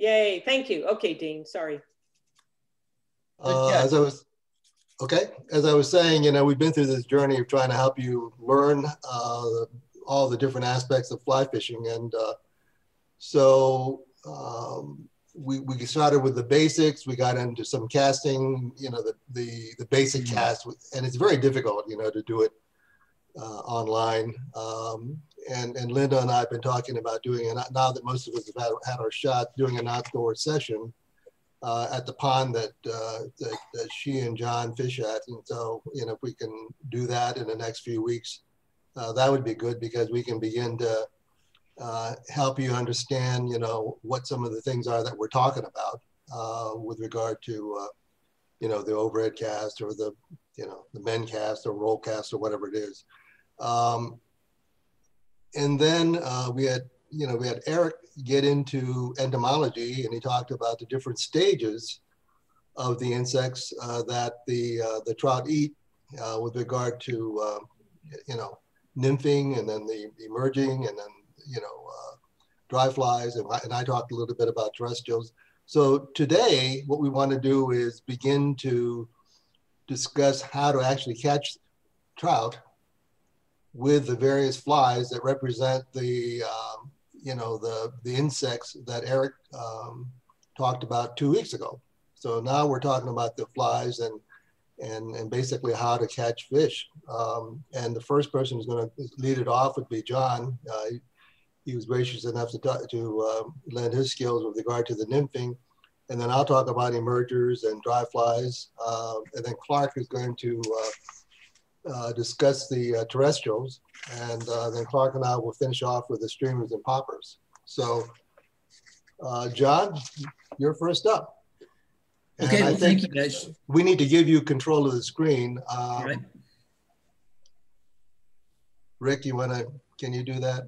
Yay, thank you. Okay, Dean, sorry. Uh, as I was, okay, as I was saying, you know, we've been through this journey of trying to help you learn uh, all the different aspects of fly fishing. And uh, so um, we, we started with the basics. We got into some casting, you know, the, the, the basic mm-hmm. cast, and it's very difficult, you know, to do it online. Um, and, and Linda and I have been talking about doing it now that most of us have had, had our shot, doing an outdoor session uh, at the pond that, uh, that, that, she and John fish at. And so, you know, if we can do that in the next few weeks, uh, that would be good because we can begin to uh, help you understand, you know, what some of the things are that we're talking about uh, with regard to, uh, you know, the overhead cast or the, you know, the men cast or roll cast or whatever it is. Um, and then uh, we had, you know, we had Eric get into entomology and he talked about the different stages of the insects uh, that the, uh, the trout eat uh, with regard to, um, you know, nymphing and then the emerging and then, you know, uh, dry flies. And I, and I talked a little bit about terrestrials. So today, what we want to do is begin to discuss how to actually catch trout with the various flies that represent the um, you know the the insects that Eric um, talked about two weeks ago. So now we're talking about the flies and and and basically how to catch fish. Um, and the first person who's going to lead it off would be John. Uh, he, was gracious enough to talk, to uh, lend his skills with regard to the nymphing. And then I'll talk about emergers and dry flies. Uh, and then Clark is going to uh, discuss the uh, terrestrials, and uh, then Clark and I will finish off with the streamers and poppers. So, uh, John, you're first up. And okay, well, thank you guys. We need to give you control of the screen. Um, right. Rick, you want to? Can you do that?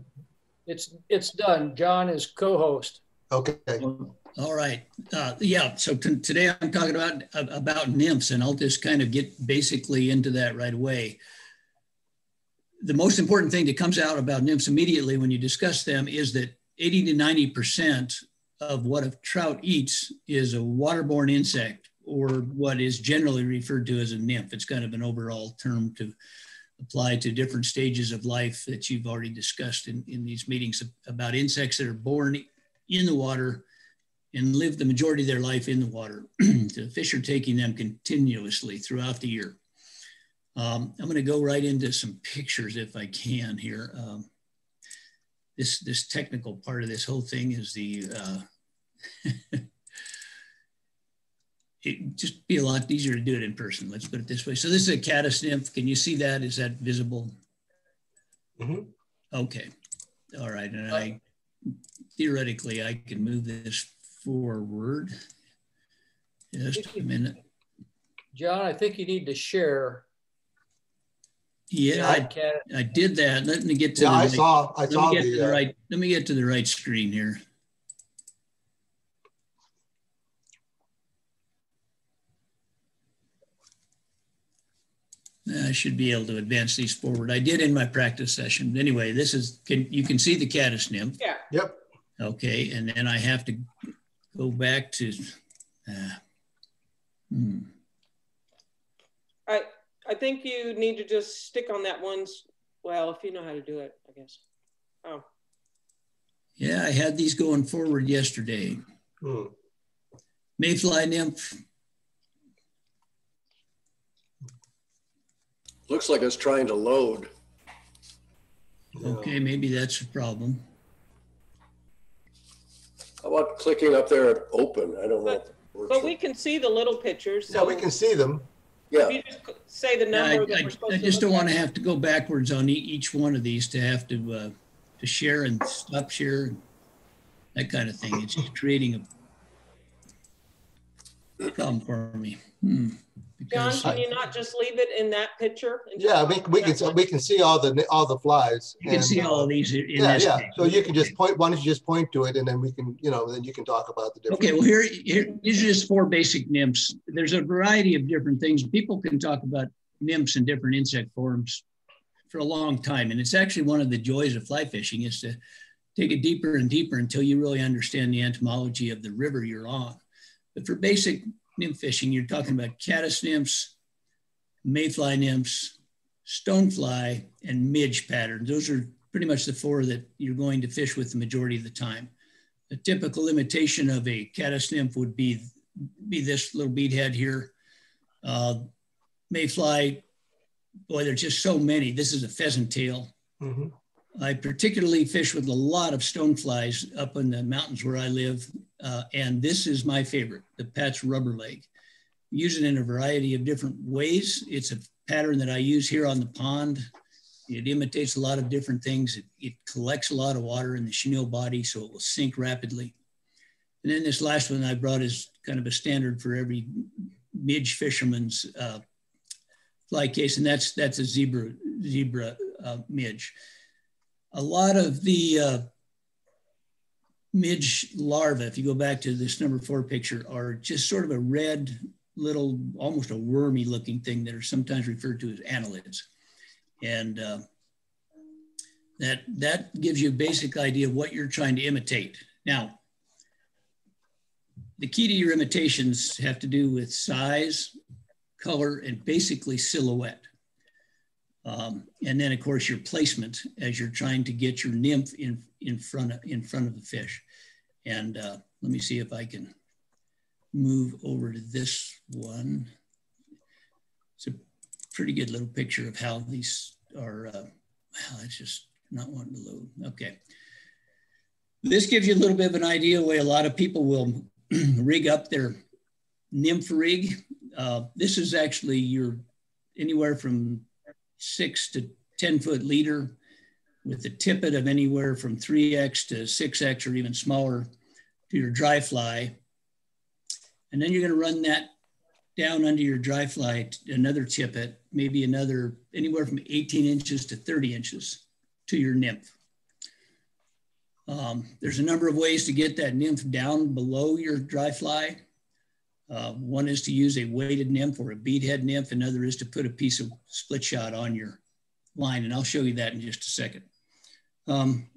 It's it's done. John is co-host. Okay. All right. Uh, yeah. So today I'm talking about about nymphs, and I'll just kind of get basically into that right away. The most important thing that comes out about nymphs immediately when you discuss them is that 80 to 90 percent of what a trout eats is a waterborne insect, or what is generally referred to as a nymph. It's kind of an overall term to apply to different stages of life that you've already discussed in, in these meetings about insects that are born in the water and live the majority of their life in the water. the fish are taking them continuously throughout the year. Um, I'm going to go right into some pictures if I can here. Um, this, this technical part of this whole thing is the, uh, it just be a lot easier to do it in person. Let's put it this way. So this is a caddis nymph. Can you see that? Is that visible? Mm -hmm. Okay. All right. And I theoretically I can move this forward. Just a minute. John, I think you need to share. Yeah, I, I, did that. Let me get to yeah, the I right, saw I let saw me get the, to the uh, right let me get to the right screen here. I should be able to advance these forward. I did in my practice session. Anyway, this is, can you can see the caddis nymph. Yeah. Yep. Okay, and then I have to go back to, uh, hmm. I, I think you need to just stick on that one. Well, if you know how to do it, I guess. Oh. Yeah, I had these going forward yesterday. Hmm. Mayfly nymph. Looks like it's trying to load. Okay, maybe that's a problem. How about clicking up there at open? I don't know. But we can see the little pictures. So Yeah, we can see them. Yeah, you just say the I, number that I- we're supposed I to just don't look want to at. have to go backwards on e- each one of these to have to, uh, to share and stop share, and that kind of thing. It's just creating a problem for me. Hmm. John, Because- can you not just leave it in that picture? and Yeah, we, we can that we can see all the all the flies. You can see all of these in yeah, this. yeah. page. So you can just point. Why don't you just point to it, and then we can, you know, then you can talk about the different. Okay, well, here, here, these are just four basic nymphs. There's a variety of different things. People can talk about nymphs and different insect forms for a long time. And it's actually one of the joys of fly fishing is to take it deeper and deeper until you really understand the entomology of the river you're on. But for basic nymph fishing, you're talking about caddis nymphs, mayfly nymphs, stonefly, and midge patterns. Those are pretty much the four that you're going to fish with the majority of the time. A typical imitation of a caddis nymph would be, be this little beadhead here. Uh, mayfly, boy, there's just so many. This is a pheasant tail. Mm -hmm. I particularly fish with a lot of stoneflies up in the mountains where I live. Uh, and this is my favorite, the Pat's rubber leg. Use it in a variety of different ways. It's a pattern that I use here on the pond. It imitates a lot of different things. It, it collects a lot of water in the chenille body, so it will sink rapidly. And then this last one I brought is kind of a standard for every midge fisherman's uh, fly case, and that's that's a zebra zebra uh, midge a lot of the uh, midge larvae, if you go back to this number four picture, are just sort of a red little, almost a wormy looking thing that are sometimes referred to as annelids. And uh, that, that gives you a basic idea of what you're trying to imitate. Now, the key to your imitations have to do with size, color, and basically silhouette. Um, and then of course your placement as you're trying to get your nymph in, in, front, of, in front of the fish. And uh, let me see if I can move over to this one. It's a pretty good little picture of how these are, uh, well, it's just not wanting to load. Okay. This gives you a little bit of an idea the way a lot of people will rig up their nymph rig. Uh, this is actually your anywhere from six to 10 foot leader with a tippet of anywhere from 3x to 6x or even smaller to your dry fly. And then you're going to run that down under your dry fly, another tippet, maybe another anywhere from 18 inches to 30 inches to your nymph. Um, there's a number of ways to get that nymph down below your dry fly. Uh, one is to use a weighted nymph or a beadhead nymph. Another is to put a piece of split shot on your line. And I'll show you that in just a second. Um,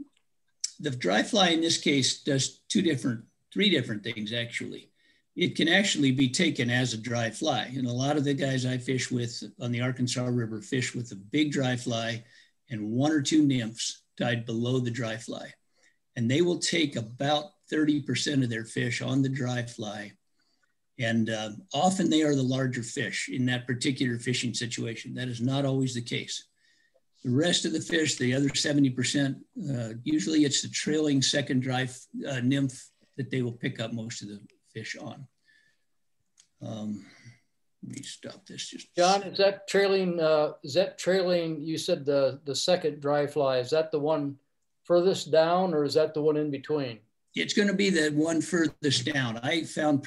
the dry fly in this case does two different, three different things actually. It can actually be taken as a dry fly. And a lot of the guys I fish with on the Arkansas River fish with a big dry fly and one or two nymphs tied below the dry fly. And they will take about 30% of their fish on the dry fly and uh, often they are the larger fish in that particular fishing situation. That is not always the case. The rest of the fish, the other 70%, uh, usually it's the trailing second dry uh, nymph that they will pick up most of the fish on. Um, let me stop this. Just John, is that trailing? Uh, is that trailing? You said the the second dry fly. Is that the one furthest down, or is that the one in between? It's going to be the one furthest down. I found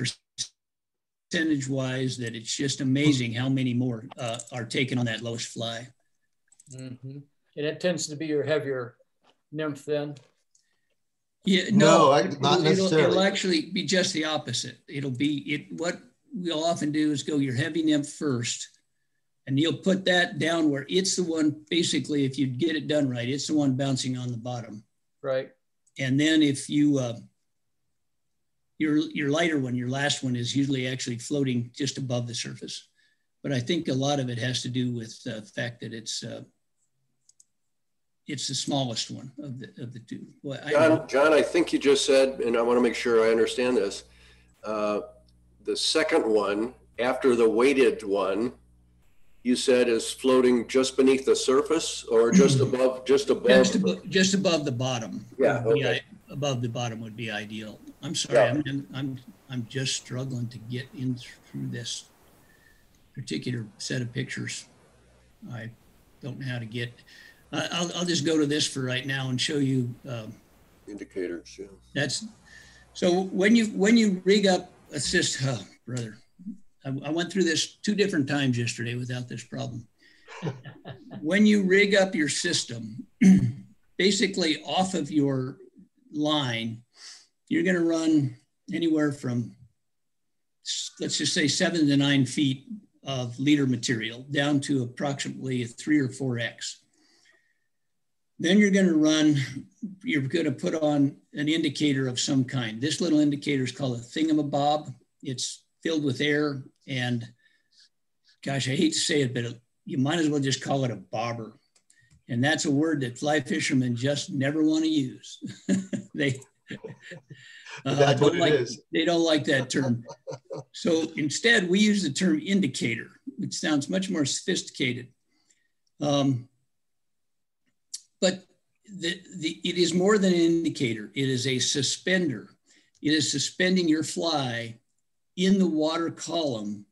percentage wise that it's just amazing how many more uh, are taken on that lowest fly. Mm-hmm. And it tends to be your heavier nymph then? Yeah, no, no I, not necessarily. It'll, it'll, actually be just the opposite. It'll be it. What we'll often do is go your heavy nymph first, and you'll put that down where it's the one. Basically, if you get it done right, it's the one bouncing on the bottom. Right. And then if you uh, your, your lighter one, your last one is usually actually floating just above the surface. But I think a lot of it has to do with the fact that it's uh, it's the smallest one of the of the two. Well, John, I John, I think you just said, and I want to make sure I understand this. Uh, the second one, after the weighted one, you said is floating just beneath the surface or just above, just above? Just, above, just above the bottom. Yeah. Okay. Above the bottom would be ideal. I'm sorry, yeah. I'm, I'm, I'm just struggling to get in through this particular set of pictures. I don't know how to get, uh, I'll, I'll just go to this for right now and show you. Um, Indicators, yeah. That's, so when you, when you rig up a system, oh, brother, I, I went through this two different times yesterday without this problem. when you rig up your system, basically off of your line, you're going to run anywhere from, let's just say, seven to nine feet of leader material down to approximately three or four X. Then you're going to run, you're going to put on an indicator of some kind. This little indicator is called a thingamabob. It's filled with air. And gosh, I hate to say it, but you might as well just call it a bobber. And that's a word that fly fishermen just never want to use. they, uh, what like, is. They don't like that term. so instead, we use the term indicator, which sounds much more sophisticated. Um, but the, the, it is more than an indicator. It is a suspender. It is suspending your fly in the water column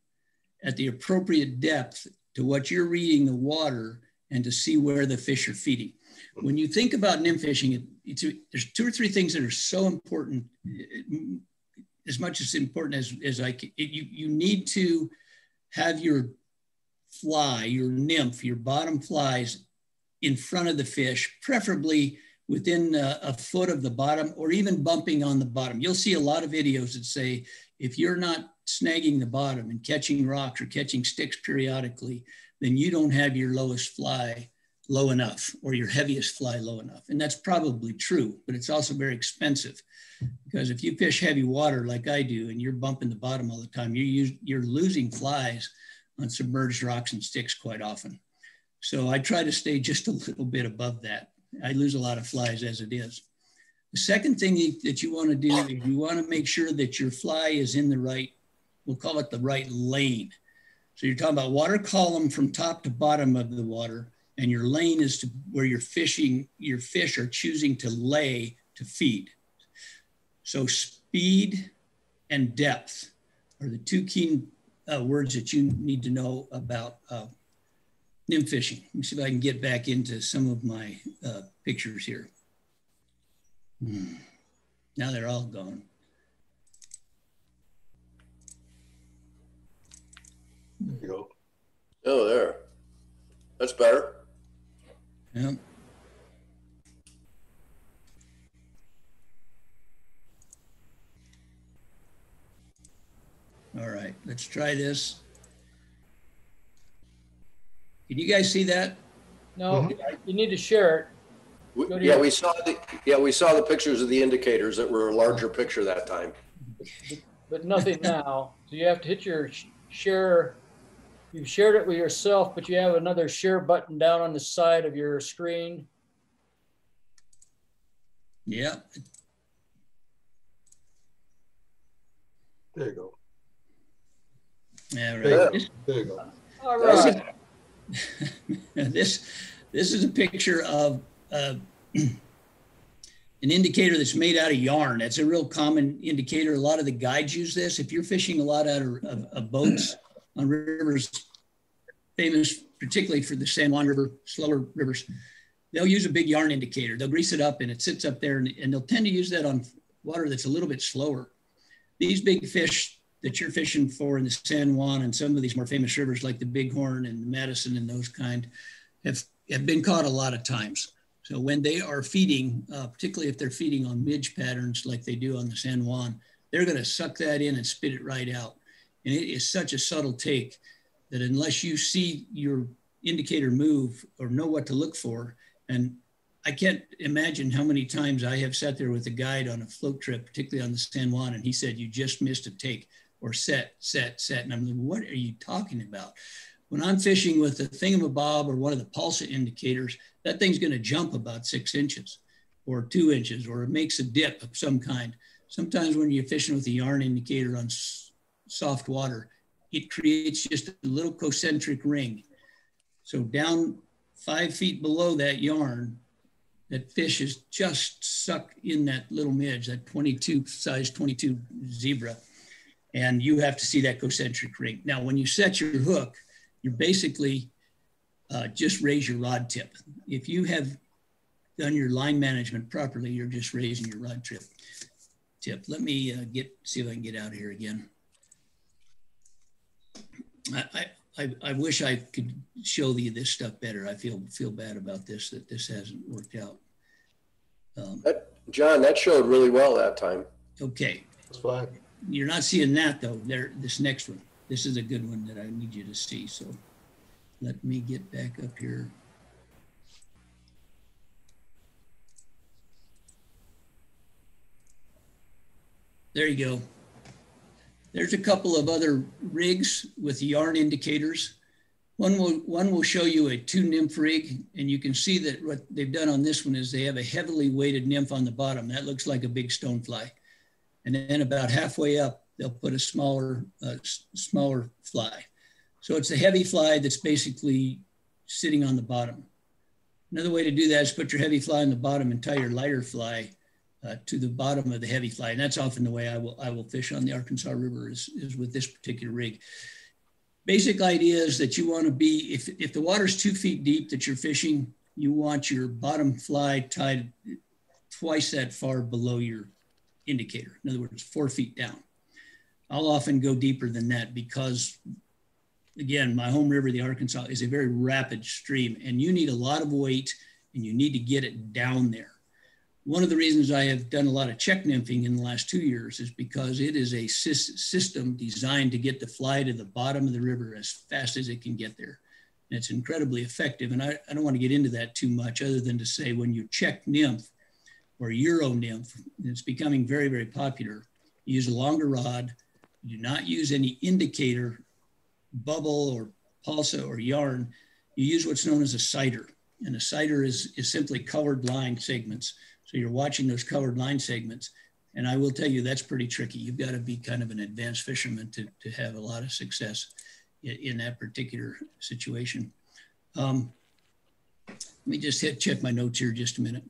at the appropriate depth to what you're reading the water and to see where the fish are feeding. When you think about nymph fishing, it, it's, there's two or three things that are so important, eh, as much as important as, as I can. It, you, you need to have your fly, your nymph, your bottom flies in front of the fish, preferably within a, a, foot of the bottom or even bumping on the bottom. You'll see a lot of videos that say if you're not snagging the bottom and catching rocks or catching sticks periodically, then you don't have your lowest fly low enough or your heaviest fly low enough. And that's probably true, but it's also very expensive because if you fish heavy water like I do and you're bumping the bottom all the time, you're, you're losing flies on submerged rocks and sticks quite often. So I try to stay just a little bit above that. I lose a lot of flies as it is. The second thing that you want to do is you want to make sure that your fly is in the right, we'll call it the right lane. So you're talking about water column from top to bottom of the water, and your lane is to where you're fishing, your fish are choosing to lay to feed. So speed and depth are the two key uh, words that you need to know about uh, nymph fishing. Let me see if I can get back into some of my uh, pictures here. Hmm. Now they're all gone. You go. Oh, there. That's better. Yeah. All right, let's try this. Can you guys see that? No, mm-hmm. you need to share it. We- to Yeah, your- we saw the, yeah, we saw the pictures of the indicators that were a larger picture that time. but nothing now. So you have to hit your share. You've shared it with yourself, but you have another share button down on the side of your screen. Yeah, There you go. yeah, There right. you This- There you go. All This is, this, this is a picture of uh, an indicator that's made out of yarn. That's a real common indicator. A lot of the guides use this. If you're fishing a lot out of, of, of boats on rivers, famous particularly for the San Juan River, slower rivers, they'll use a big yarn indicator. They'll grease it up and it sits up there and, and they'll tend to use that on water that's a little bit slower. These big fish that you're fishing for in the San Juan and some of these more famous rivers like the Bighorn and the Madison and those kind have, have been caught a lot of times. So when they are feeding, uh, particularly if they're feeding on midge patterns like they do on the San Juan, they're going to suck that in and spit it right out. And it is such a subtle take that unless you see your indicator move or know what to look for, and I can't imagine how many times I have sat there with a guide on a float trip, particularly on the San Juan, and he said, You just missed a take or set, set, set. And I'm like, What are you talking about? When I'm fishing with a thingamabob or one of the Palsa indicators, that thing's going to jump about six inches or two inches, or it makes a dip of some kind. Sometimes when you're fishing with a yarn indicator on soft water, it creates just a little concentric ring. So down five feet below that yarn, that fish is just sucked in that little midge, that 22 size 22 zebra. And you have to see that concentric ring. Now, when you set your hook, you're basically uh, just raise your rod tip. If you have done your line management properly, you're just raising your rod tip. Tip. Let me uh, get see if I can get out of here again. I, I, I wish I could show you this stuff better. I feel feel bad about this that this hasn't worked out. Um, that, John, that showed really well that time. Okay. That's fine. You're not seeing that though. There, this next one. This is a good one that I need you to see. So, let me get back up here. There you go. There's a couple of other rigs with yarn indicators. One will, one will show you a two nymph rig, and you can see that what they've done on this one is they have a heavily weighted nymph on the bottom. That looks like a big stonefly. And then about halfway up, they'll put a smaller, uh, smaller fly. So it's a heavy fly that's basically sitting on the bottom. Another way to do that is put your heavy fly on the bottom and tie your lighter fly uh, to the bottom of the heavy fly. And that's often the way I will, I will fish on the Arkansas River is, is with this particular rig. Basic idea is that you want to be, if, if the water's two feet deep that you're fishing, you want your bottom fly tied twice that far below your indicator. In other words, four feet down. I'll often go deeper than that because again, my home river, the Arkansas, is a very rapid stream and you need a lot of weight and you need to get it down there. One of the reasons I have done a lot of Czech nymphing in the last two years is because it is a system designed to get the fly to the bottom of the river as fast as it can get there. And it's incredibly effective. And I, I don't want to get into that too much other than to say when you Czech nymph or Euro nymph, it's becoming very, very popular. You use a longer rod, you do not use any indicator bubble or Palsa or yarn, you use what's known as a sighter. And a sighter is, is simply colored line segments. So you're watching those colored line segments. And I will tell you, that's pretty tricky. You've got to be kind of an advanced fisherman to, to have a lot of success in, that particular situation. Um, let me just hit check my notes here just a minute.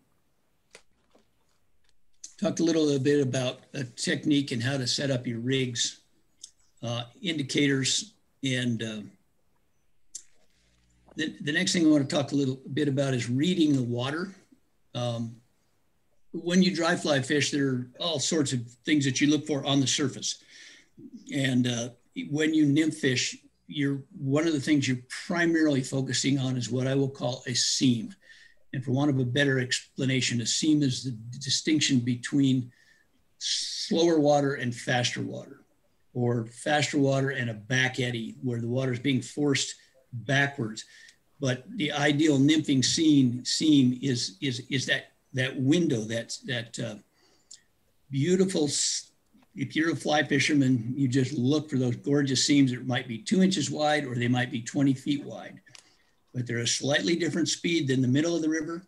Talked a little bit about a technique and how to set up your rigs, uh, indicators, and uh, the, the next thing I want to talk a little bit about is reading the water. Um, when you dry fly fish, there are all sorts of things that you look for on the surface. And uh, when you nymph fish, you're one of the things you're primarily focusing on is what I will call a seam. And for want of a better explanation, a seam is the distinction between slower water and faster water or faster water and a back eddy where the water is being forced backwards. But the ideal nymphing seam, seam is, is, is that, that window, that, that uh, beautiful, if you're a fly fisherman, you just look for those gorgeous seams that might be two inches wide or they might be 20 feet wide. But they're a slightly different speed than the middle of the river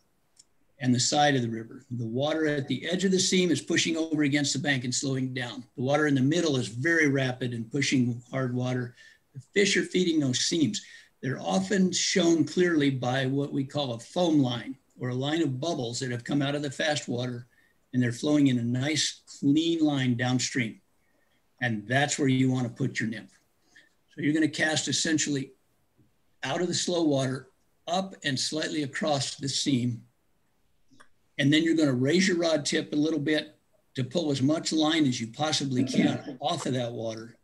and the side of the river. The water at the edge of the seam is pushing over against the bank and slowing down. The water in the middle is very rapid and pushing hard water. The fish are feeding those seams. They're often shown clearly by what we call a foam line or a line of bubbles that have come out of the fast water and they're flowing in a nice clean line downstream. And that's where you want to put your nymph. So you're going to cast essentially out of the slow water up and slightly across the seam and then you're going to raise your rod tip a little bit to pull as much line as you possibly can off of that water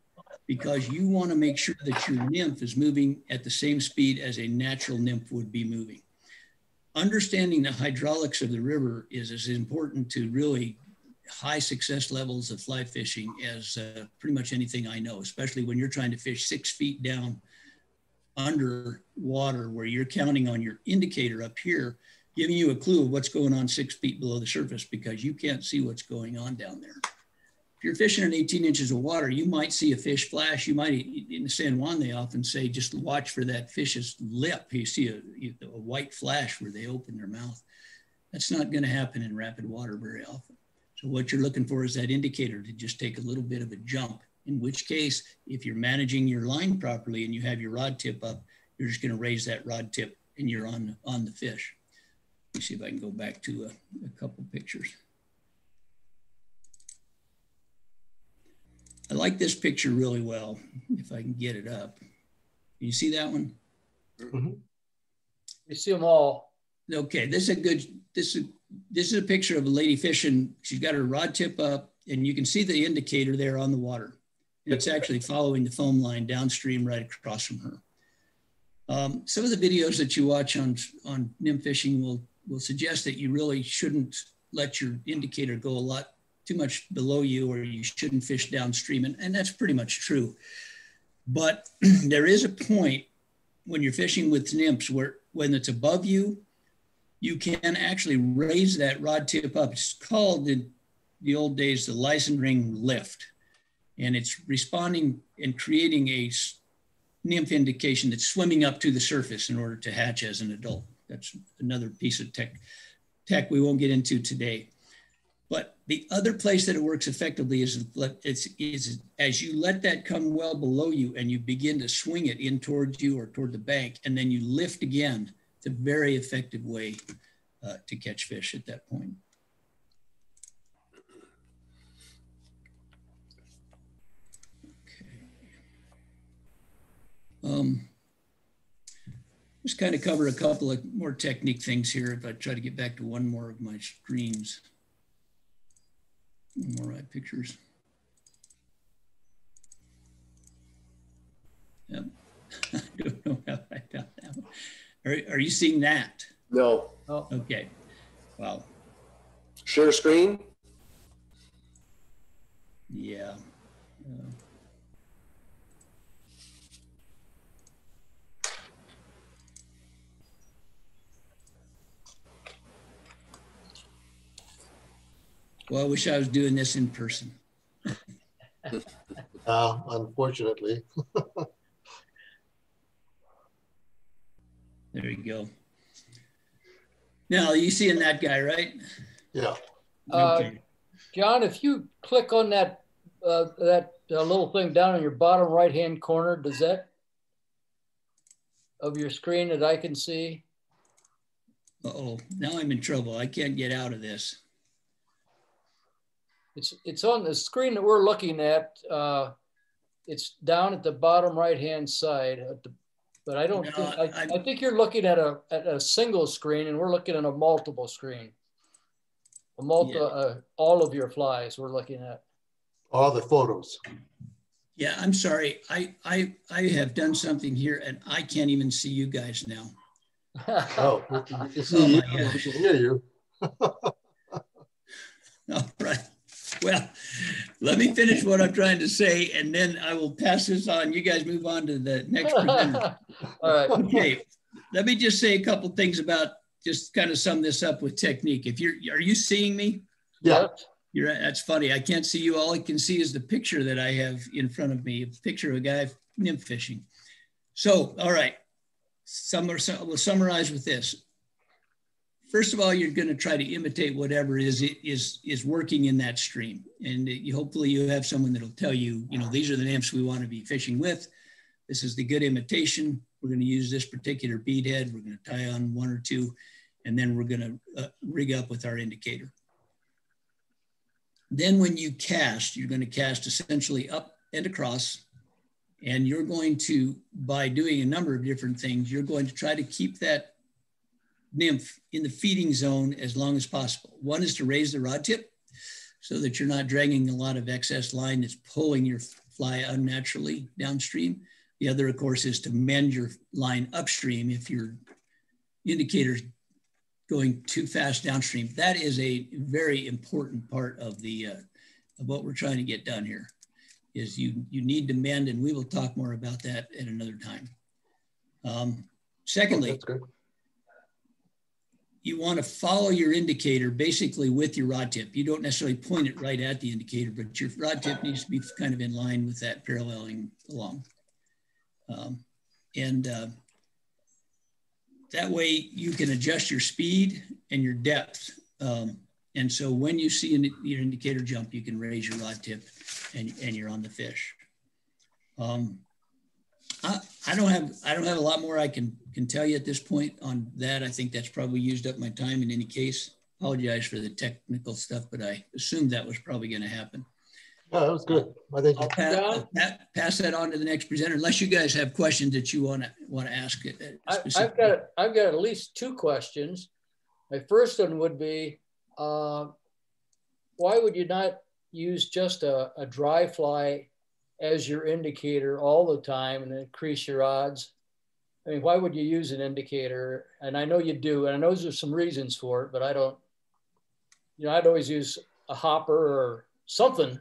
because you want to make sure that your nymph is moving at the same speed as a natural nymph would be moving. Understanding the hydraulics of the river is as important to really high success levels of fly fishing as uh, pretty much anything I know, especially when you're trying to fish six feet down under water where you're counting on your indicator up here giving you a clue of what's going on six feet below the surface because you can't see what's going on down there. You're fishing in 18 inches of water, you might see a fish flash. You might, in San Juan, they often say just watch for that fish's lip. You see a, a white flash where they open their mouth. That's not going to happen in rapid water very often. So what you're looking for is that indicator to just take a little bit of a jump. In which case, if you're managing your line properly and you have your rod tip up, you're just going to raise that rod tip and you're on on the fish. Let me see if I can go back to a, a couple pictures. I like this picture really well, if I can get it up. Can you see that one? Mm-hmm. You see them all. Okay, this is a good, this is, this is a picture of a lady fishing. She's got her rod tip up and you can see the indicator there on the water. And it's actually following the foam line downstream right across from her. Um, some of the videos that you watch on, on nymph fishing will will suggest that you really shouldn't let your indicator go a lot too much below you or you shouldn't fish downstream. And, and that's pretty much true. But there is a point when you're fishing with nymphs where when it's above you, you can actually raise that rod tip up. It's called in the old days the Leisenring lift. And it's responding and creating a nymph indication that's swimming up to the surface in order to hatch as an adult. That's another piece of tech, tech we won't get into today. But the other place that it works effectively is, is as you let that come well below you and you begin to swing it in towards you or toward the bank, and then you lift again. It's a very effective way uh, to catch fish at that point. Um, just kind of cover a couple of more technique things here if I try to get back to one more of my screens. More right pictures. Yep. I don't know how I got that one. Are, are you seeing that? No. Oh. Okay. Wow. Share screen? Yeah. Uh, Well, I wish I was doing this in person. uh, unfortunately. there you go. Now, you seeing that guy, right? Yeah. Uh, okay. John, if you click on that uh, that uh, little thing down in your bottom right hand corner, does that of your screen that I can see? Uh oh, now I'm in trouble. I can't get out of this. It's it's on the screen that we're looking at. Uh, it's down at the bottom right hand side. The, but I don't. No, think, I, I, think you're looking at a at a single screen, and we're looking at a multiple screen. A multi, yeah. uh, all of your flies we're looking at. All the photos. Yeah, I'm sorry. I I I have done something here, and I can't even see you guys now. oh, we can see oh you. We can hear you. all right. Well, let me finish what I'm trying to say, and then I will pass this on. You guys move on to the next presenter. All right. Okay. Let me just say a couple things about just kind of sum this up with technique. If you're, are you seeing me? Yeah. You're, that's funny. I can't see you. All I can see is the picture that I have in front of me, a picture of a guy nymph fishing. So, all right. Summer, we'll summarize with this first of all, you're going to try to imitate whatever is is is working in that stream, and you, hopefully you have someone that'll tell you, you know, these are the nymphs we want to be fishing with. This is the good imitation. We're going to use this particular bead head. We're going to tie on one or two, and then we're going to uh, rig up with our indicator. Then when you cast, you're going to cast essentially up and across, and you're going to, by doing a number of different things, you're going to try to keep that nymph in the feeding zone as long as possible. One is to raise the rod tip so that you're not dragging a lot of excess line that's pulling your fly unnaturally downstream. The other, of course, is to mend your line upstream if your indicator's going too fast downstream. That is a very important part of the uh, of what we're trying to get done here. Is you you need to mend, and we will talk more about that at another time. Um, secondly, oh, you want to follow your indicator basically with your rod tip. You don't necessarily point it right at the indicator, but your rod tip needs to be kind of in line with that paralleling along. Um, and uh, that way you can adjust your speed and your depth. Um, and so when you see an, your indicator jump, you can raise your rod tip and, and you're on the fish. Um, I, I don't have I don't have a lot more I can can tell you at this point on that. I think that's probably used up my time in any case. Apologize for the technical stuff, but I assumed that was probably going to happen. No, that was good. I think I'll pass, pass, that on to the next presenter, unless you guys have questions that you want to want to ask. It I, have got I've got at least two questions. My first one would be, uh, why would you not use just a, a dry fly as your indicator all the time and increase your odds? I mean, why would you use an indicator? And I know you do, and I know there's some reasons for it, but I don't, you know, I'd always use a hopper or something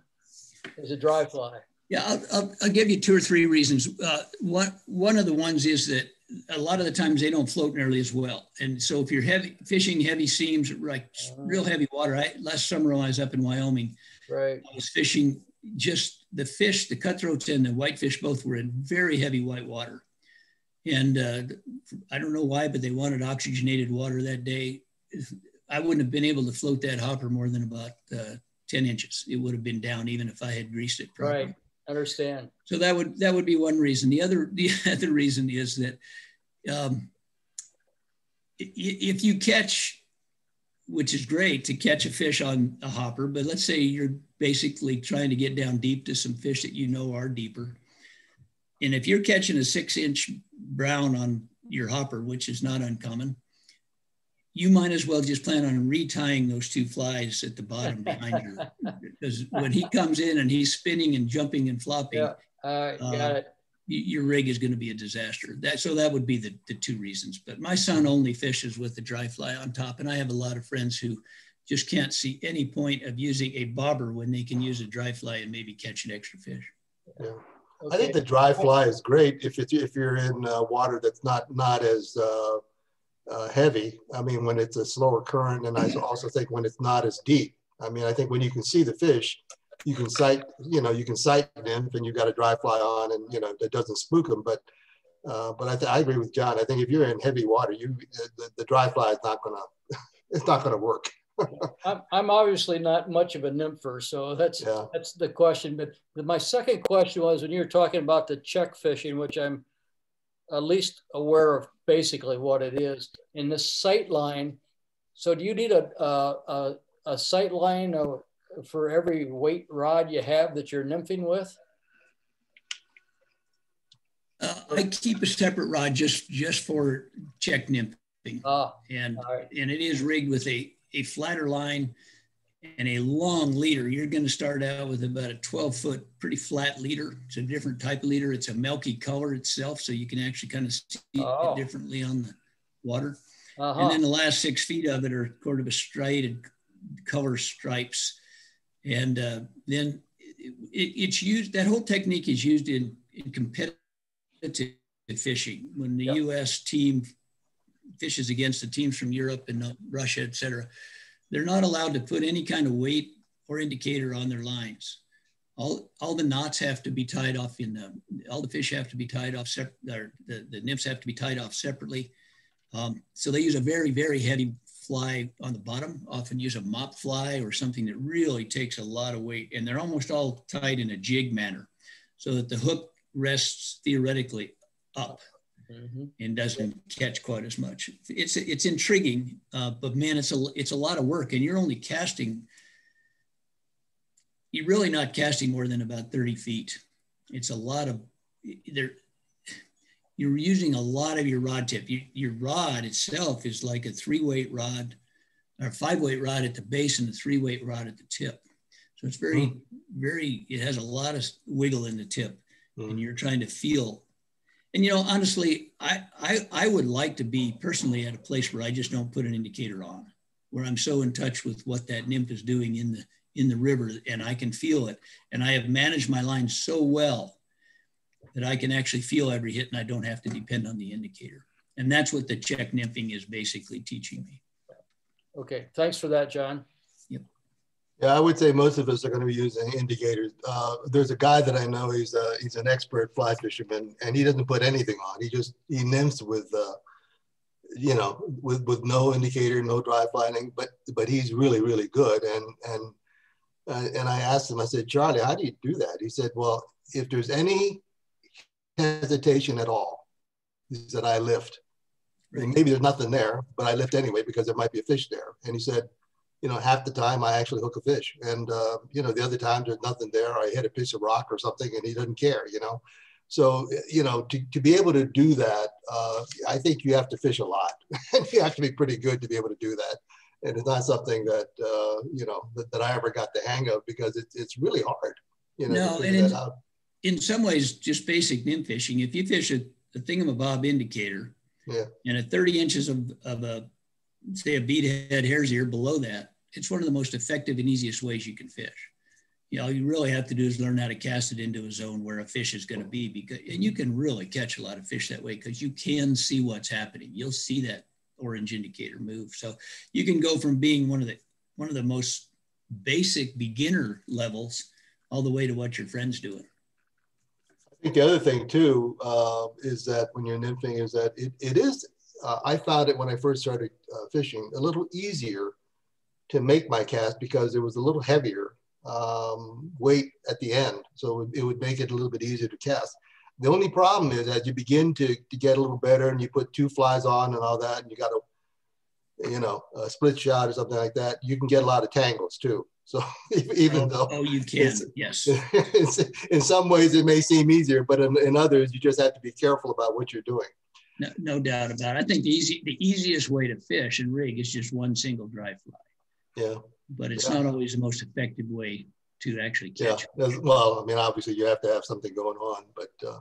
as a dry fly. Yeah, I'll, I'll, I'll give you two or three reasons. Uh, one, one of the ones is that a lot of the times they don't float nearly as well. And so if you're heavy fishing heavy seams, like real heavy water, I last summer when I was up in Wyoming, right, I was fishing just the fish, the cutthroats and the whitefish both were in very heavy white water. And uh, I don't know why, but they wanted oxygenated water that day. I wouldn't have been able to float that hopper more than about uh, 10 inches. It would have been down even if I had greased it properly. Right. Understand. So that would that would be one reason. The other the other reason is that um, if you catch, which is great to catch a fish on a hopper, but let's say you're basically trying to get down deep to some fish that you know are deeper, and if you're catching a six inch brown on your hopper, which is not uncommon, you might as well just plan on retying those two flies at the bottom behind you. Because when he comes in and he's spinning and jumping and flopping, yeah, uh, got uh, it. Your rig is going to be a disaster. That so that would be the, the two reasons. But my son only fishes with the dry fly on top, and I have a lot of friends who just can't see any point of using a bobber when they can use a dry fly and maybe catch an extra fish. Yeah. Okay. I think the dry fly is great if it's if you're in uh, water that's not not as uh, uh, heavy. I mean, when it's a slower current, and I also think when it's not as deep. I mean, I think when you can see the fish, you can sight, you know, you can sight nymph, and you've got a dry fly on, and you know, that doesn't spook them. But, uh, but I, th- I agree with John. I think if you're in heavy water, you the, the dry fly is not gonna, it's not gonna work. I'm, I'm obviously not much of a nympher, so that's yeah. that's the question. But my second question was when you were talking about the Czech fishing, which I'm at least aware of basically what it is. In this sight line, so do you need a, a, a, a sight line for every weight rod you have that you're nymphing with? Uh, I keep a separate rod just just for Czech nymphing, ah, and right. and it is rigged with a a flatter line and a long leader, you're going to start out with about a 12 foot, pretty flat leader. It's a different type of leader. It's a milky color itself, so you can actually kind of see oh. it differently on the water. Uh-huh. And then the last six feet of it are sort of a striated color stripes. And uh, then it, it's used, that whole technique is used in, in competitive fishing. When the yep. US team fishes against the teams from Europe and uh, Russia, et cetera, they're not allowed to put any kind of weight or indicator on their lines. All, all the knots have to be tied off in the, all the fish have to be tied off, sep- the, the nymphs have to be tied off separately. Um, so they use a very, very heavy fly on the bottom, often use a mop fly or something that really takes a lot of weight. And they're almost all tied in a jig manner so that the hook rests theoretically up mm-hmm. and doesn't catch quite as much. It's it's intriguing, uh, but man, it's a it's a lot of work, and you're only casting. You're really not casting more than about 30 feet. It's a lot of there. You're using a lot of your rod tip. You, your rod itself is like a three weight rod or five weight rod at the base and a three weight rod at the tip. So it's very, mm. very, it has a lot of wiggle in the tip. Mm. And you're trying to feel and you know, honestly, I, I I would like to be personally at a place where I just don't put an indicator on, where I'm so in touch with what that nymph is doing in the in the river and I can feel it. And I have managed my line so well that I can actually feel every hit and I don't have to depend on the indicator. And that's what the Czech nymphing is basically teaching me. Okay, thanks for that, John. Yeah, I would say most of us are going to be using indicators. Uh, there's a guy that I know. He's a, he's an expert fly fisherman, and he doesn't put anything on. He just he nymphs with, uh, you know, with with no indicator, no dry flying. But but he's really really good. And and uh, and I asked him. I said, Charlie, how do you do that? He said, Well, if there's any hesitation at all, he said, I lift. And maybe there's nothing there, but I lift anyway because there might be a fish there. And he said you know, half the time I actually hook a fish. And, uh, you know, the other time there's nothing there. I hit a piece of rock or something and he doesn't care, you know. So, you know, to, to be able to do that, uh, I think you have to fish a lot. and you have to be pretty good to be able to do that. And it's not something that, uh, you know, that, that, I ever got the hang of because it's, it's really hard, you know, no, in, in some ways, just basic nymph fishing, if you fish a, a thingamabob indicator yeah. and a 30 inches of, of a, say a bead head hare's ear below that, it's one of the most effective and easiest ways you can fish. you know, you really have to do is learn how to cast it into a zone where a fish is going to be because, and you can really catch a lot of fish that way because you can see what's happening. You'll see that orange indicator move. So you can go from being one of the, one of the most basic beginner levels all the way to what your friend's doing. I think the other thing too uh, is that when you're nymphing is that it, it is, uh, I found it when I first started uh, fishing a little easier to make my cast because it was a little heavier um, weight at the end. So it, it would make it a little bit easier to cast. The only problem is as you begin to, to get a little better and you put two flies on and all that, and you got a, you know, a split shot or something like that, you can get a lot of tangles too. So even oh, though, oh, you can, yes. in some ways it may seem easier, but in, in others you just have to be careful about what you're doing. No, no doubt about it. I think the easy, the easiest way to fish and rig is just one single dry fly. Yeah but it's yeah. not always the most effective way to actually catch. Yeah. Well, I mean, obviously you have to have something going on, but uh,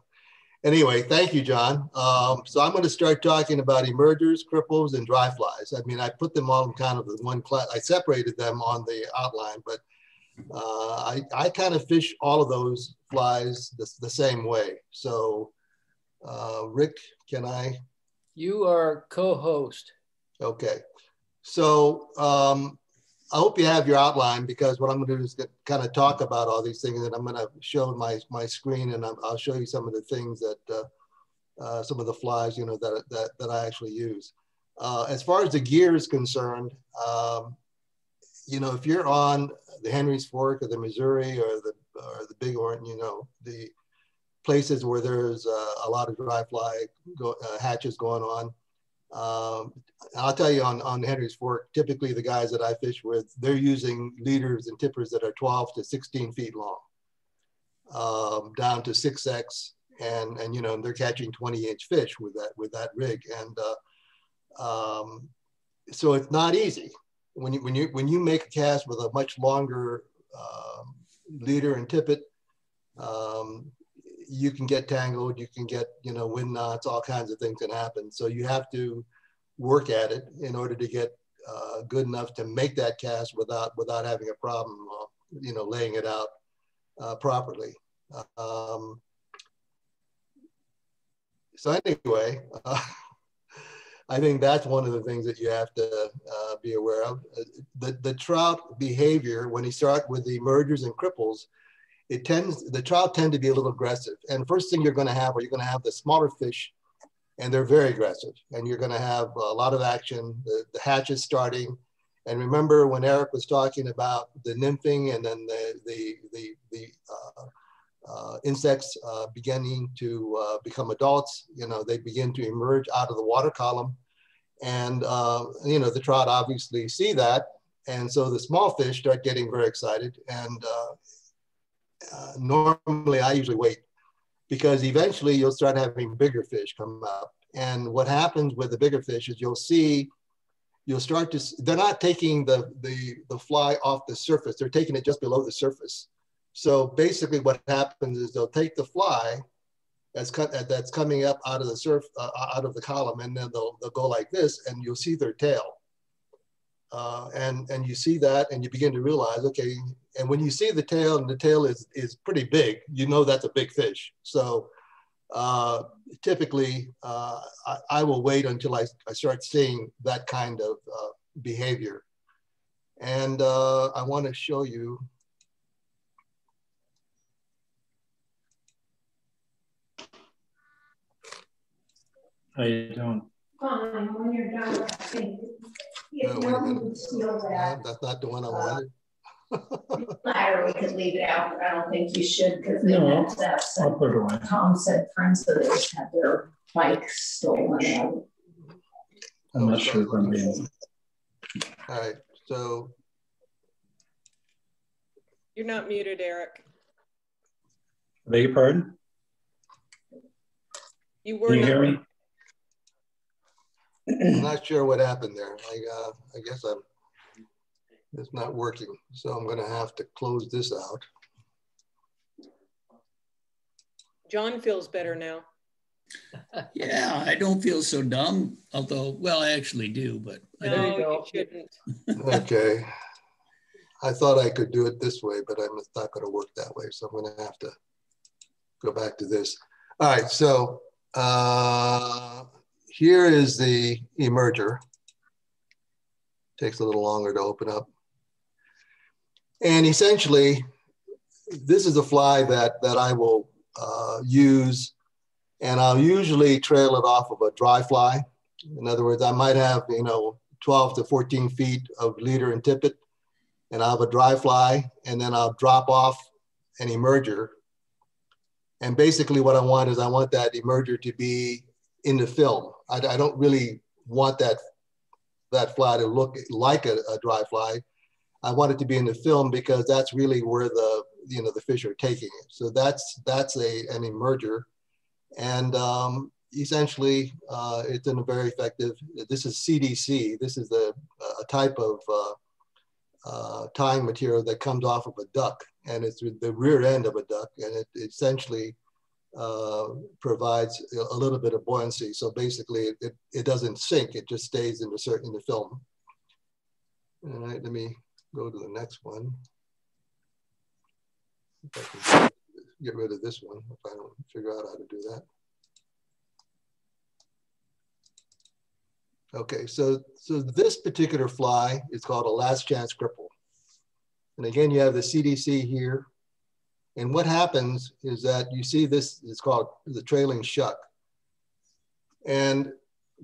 anyway, thank you, John. Um, so I'm going to start talking about emergers, cripples, and dry flies. I mean, I put them all in kind of the one class. I separated them on the outline, but uh, I, I kind of fish all of those flies the, the same way. So, uh, Rick, can I? You are co-host. Okay. So um, I hope you have your outline because what I'm going to do is get, kind of talk about all these things, and I'm going to show my my screen, and i will show you some of the things that uh, uh, some of the flies, you know, that that that I actually use. Uh, as far as the gear is concerned, um, you know, if you're on the Henry's Fork or the Missouri or the or the Bighorn, you know, the places where there's uh, a lot of dry fly go, uh, hatches going on, um, I'll tell you on, on Henry's Fork, typically the guys that I fish with, they're using leaders and tippets that are 12 to 16 feet long, um, down to 6X. And, and, you know, they're catching 20 inch fish with that, with that rig. And uh, um, so it's not easy. When you, when, you, when you make a cast with a much longer um, leader and tippet, um, you can get tangled, you can get, you know, wind knots, all kinds of things can happen. So you have to work at it in order to get uh, good enough to make that cast without, without having a problem, uh, you know, laying it out uh, properly. Um, so anyway, uh, I think that's one of the things that you have to uh, be aware of. The, the trout behavior, when you start with the emergers and cripples, it tends, the trout tend to be a little aggressive. And first thing you're gonna have, are you're gonna have the smaller fish and they're very aggressive. And you're gonna have a lot of action, the, the hatches starting. And remember when Eric was talking about the nymphing and then the, the, the, the uh, uh, insects uh, beginning to uh, become adults, you know, they begin to emerge out of the water column. And, uh, you know, the trout obviously see that. And so the small fish start getting very excited. And uh, uh, normally I usually wait because eventually you'll start having bigger fish come up. And what happens with the bigger fish is you'll see, you'll start to, they're not taking the, the, the fly off the surface, they're taking it just below the surface. So basically what happens is they'll take the fly that's, that's coming up out of the surf, uh, out of the column, and then they'll, they'll go like this and you'll see their tail. Uh, and and you see that and you begin to realize okay and when you see the tail and the tail is is pretty big you know that's a big fish so uh, typically uh, I, I, will wait until I, I start seeing that kind of uh, behavior and uh, I want to show you I don't. Fine, when you're done, I think. Wait a minute. Uh, that's not the one I wanted. Later, we could leave it out, but I don't think you should because they no, meant that. I'll put it away. Tom said friends of theirs had their bikes stolen. Out. I'm not sure if I'm being. All right, so. You're not muted, Eric. Beg your pardon? You were. Can you hear me? I'm not sure what happened there. I, uh, I guess I'm, it's not working. So I'm gonna have to close this out. John feels better now. yeah, I don't feel so dumb. Although, well, I actually do, but no, you, you shouldn't. okay. I thought I could do it this way, but I'm not going to work that way. So I'm going to have to go back to this. All right, so uh, here is the emerger. Takes a little longer to open up. And essentially, this is a fly that, that I will uh, use, and I'll usually trail it off of a dry fly. In other words, I might have, you know, 12 to 14 feet of leader and tippet, and I'll have a dry fly, and then I'll drop off an emerger. And basically what I want is I want that emerger to be in the film. I, I don't really want that, that fly to look like a, a dry fly. I want it to be in the film because that's really where the you know the fish are taking it. So that's that's a an emerger, and um, essentially uh, it's in a very effective. This is CDC. This is a, a type of uh, uh, tying material that comes off of a duck, and it's the rear end of a duck, and it essentially uh, provides a little bit of buoyancy. So basically, it, it, it doesn't sink; it just stays in the certain in the film. All right, let me go to the next one. get rid of this one if I don't figure out how to do that. Okay, so, so this particular fly is called a last chance cripple. And again, you have the CDC here. And what happens is that you see this is called the trailing shuck. And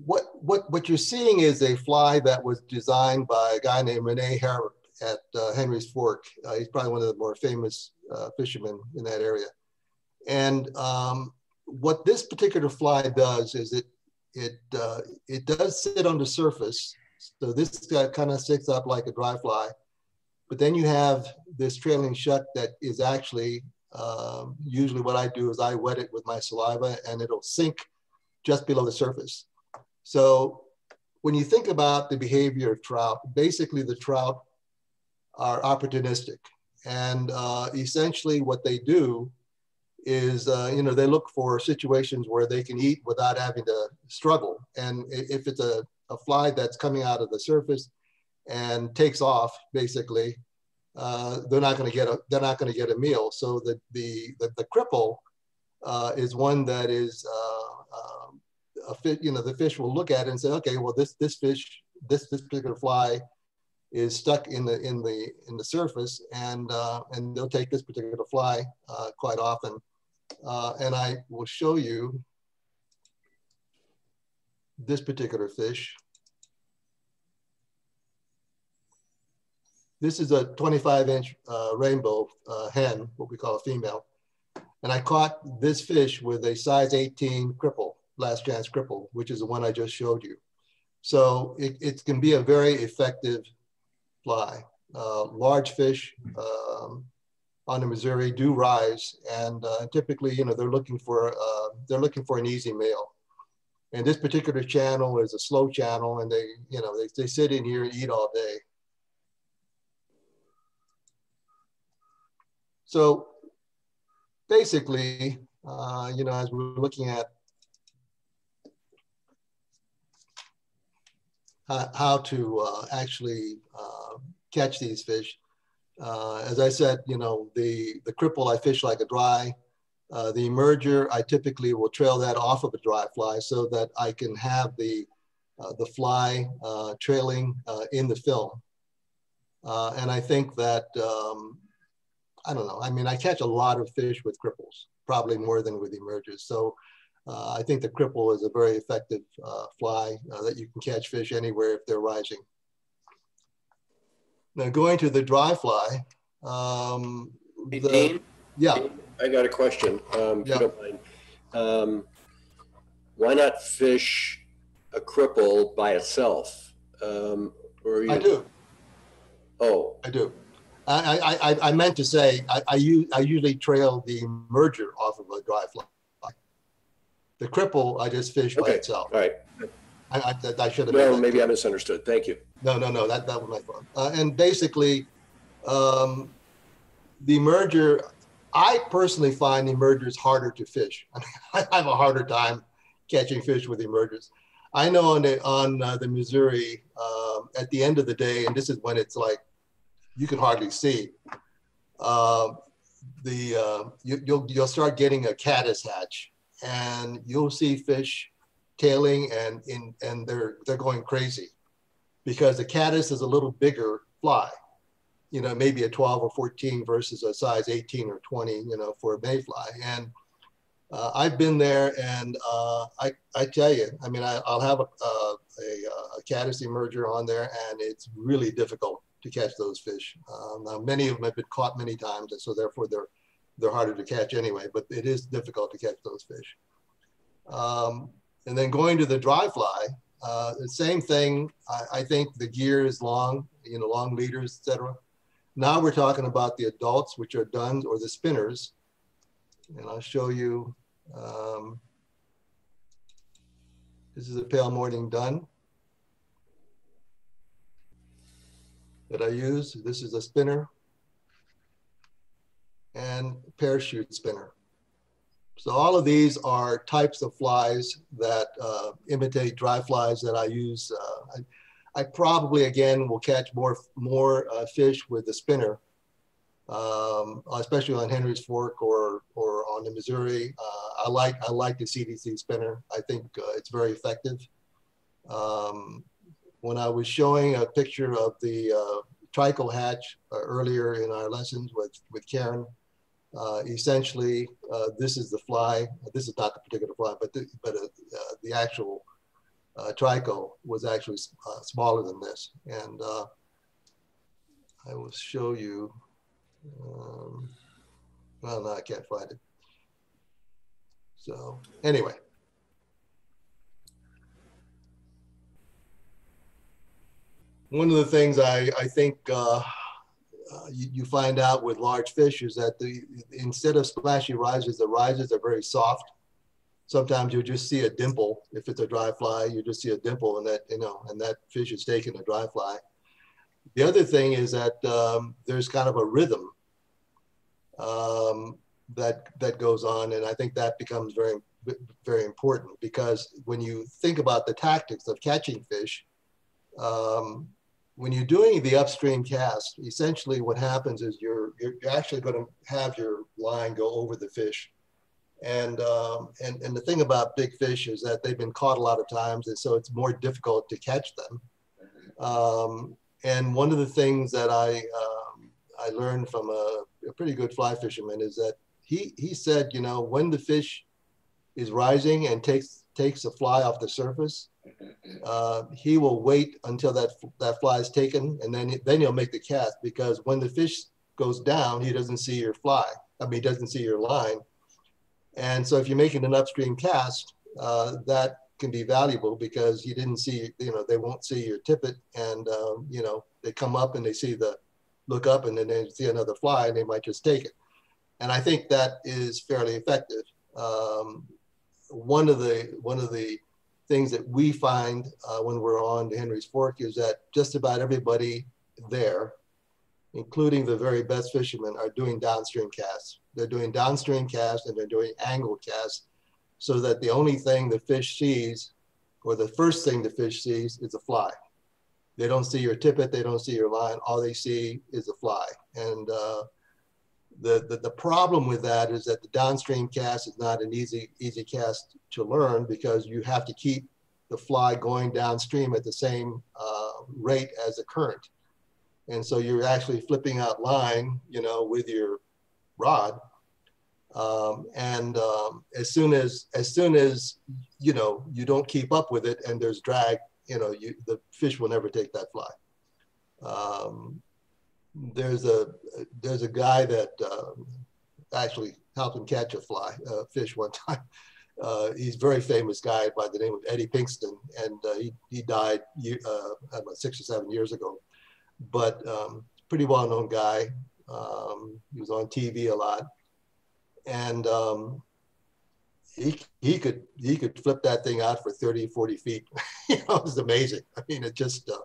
what, what, what you're seeing is a fly that was designed by a guy named Rene Harrop at uh, Henry's Fork. Uh, he's probably one of the more famous uh, fishermen in that area. And um, what this particular fly does is it it uh, it does sit on the surface. So this guy kind of sticks up like a dry fly, but then you have this trailing shuck that is actually um, usually what I do is I wet it with my saliva and it'll sink just below the surface. So when you think about the behavior of trout, basically the trout are opportunistic. And uh, essentially what they do is, uh, you know, they look for situations where they can eat without having to struggle. And if it's a, a fly that's coming out of the surface and takes off, basically, uh, they're not going to get a they're not going to get a meal. So the the the, the cripple uh, is one that is uh, um, a fit. You know, the fish will look at it and say, okay, well this this fish this this particular fly is stuck in the in the in the surface, and uh, and they'll take this particular fly uh, quite often. Uh, and I will show you this particular fish. This is a 25 inch uh, rainbow uh, hen, what we call a female. And I caught this fish with a size 18 cripple, last chance cripple, which is the one I just showed you. So it, it can be a very effective fly. Uh, large fish um, on the Missouri do rise, and uh, typically, you know, they're looking for uh, they're looking for an easy meal. And this particular channel is a slow channel, and they, you know, they, they sit in here and eat all day. So basically, uh, you know, as we're looking at how to uh, actually uh, catch these fish. Uh, as I said, you know, the, the cripple I fish like a dry. Uh, the emerger, I typically will trail that off of a dry fly so that I can have the, uh, the fly uh, trailing in the film. and I think that, um, I don't know, I mean, I catch a lot of fish with cripples, probably more than with emergers. So uh, I think the cripple is a very effective uh, fly uh, that you can catch fish anywhere if they're rising. Now going to the dry fly. Um, the, Dean, yeah. I got a question, um, yeah. Um, why not fish a cripple by itself? Um, or you... I do. Oh. I do. I, I, I meant to say I, I, use, I usually trail the emerger off of a dry fly. The cripple, I just fish okay. by itself. All right. I, I, I should have. Well, maybe I misunderstood. Thank you. No, no, no. That that was my fault. Uh, and basically, um, the emerger, I personally find emergers harder to fish. I, mean, I have a harder time catching fish with emergers. I know on the on uh, the Missouri, um, at the end of the day, and this is when it's like you can hardly see. Uh, the uh, you, you'll you'll start getting a caddis hatch, and you'll see fish tailing and in and they're they're going crazy because the caddis is a little bigger fly you know maybe a 12 or 14 versus a size 18 or 20 you know for a mayfly and uh, I've been there and uh, I, I tell you, I mean, I, will have a, a, a, caddis emerger on there and it's really difficult to catch those fish. Um, now, many of them have been caught many times and so therefore they're, they're harder to catch anyway, but it is difficult to catch those fish. Um, and then going to the dry fly, uh, the same thing. I, I, think the gear is long, you know, long leaders, etc. Now we're talking about the adults, which are duns, or the spinners. And I'll show you. Um, this is a pale morning dun that I use. This is a spinner and parachute spinner. So all of these are types of flies that uh, imitate dry flies that I use. Uh, I, I, probably, again, will catch more, more uh, fish with the spinner, um, especially on Henry's Fork or, or on the Missouri. Uh, I, like, I like the CDC spinner. I think uh, it's very effective. Um, when I was showing a picture of the uh, trico hatch earlier in our lessons with, with Karen, uh, essentially, uh, this is the fly. This is not the particular fly, but the, but uh, uh the actual uh, trico was actually uh, smaller than this. And I will show you. Um, well, no, I can't find it. So anyway. One of the things I, I think uh, you, you, find out with large fish is that the instead of splashy risers, the risers are very soft. Sometimes you'll just see a dimple. If it's a dry fly, you just see a dimple and that, you know, and that fish is taking a dry fly. The other thing is that um, there's kind of a rhythm um, that, that goes on. And I think that becomes very, very important because when you think about the tactics of catching fish, um, when you're doing the upstream cast, essentially what happens is you're, you're actually going to have your line go over the fish. And, um, and, and the thing about big fish is that they've been caught a lot of times, and so it's more difficult to catch them. Um, and one of the things that I, um, I learned from a, a pretty good fly fisherman is that he, he said, you know, when the fish is rising and takes, takes a fly off the surface, uh, he will wait until that that fly is taken, and then then he'll make the cast because when the fish goes down, he doesn't see your fly. I mean, he doesn't see your line, and so if you're making an upstream cast, uh, that can be valuable because you didn't see, you know, they won't see your tippet, and um, you know they come up and they see the look up, and then they see another fly, and they might just take it. And I think that is fairly effective. Um, one of the one of the things that we find uh, when we're on Henry's Fork is that just about everybody there, including the very best fishermen, are doing downstream casts. They're doing downstream casts and they're doing angle casts so that the only thing the fish sees, or the first thing the fish sees, is a fly. They don't see your tippet, they don't see your line, all they see is a fly. And uh, the, the, the problem with that is that the downstream cast is not an easy, easy cast to learn because you have to keep the fly going downstream at the same uh, rate as the current. And so you're actually flipping out line, you know, with your rod. Um, and um, as soon as, as soon as, you know, you don't keep up with it and there's drag, you know, you, the fish will never take that fly. Um, there's a there's a guy that uh, actually helped him catch a fly uh, fish one time. Uh, he's a very famous guy by the name of Eddie Pinkston, and uh, he he died uh, about six or seven years ago. But um, pretty well known guy. Um, he was on TV a lot, and um, he he could he could flip that thing out for 30, 40 feet. you know, it was amazing. I mean, it just uh,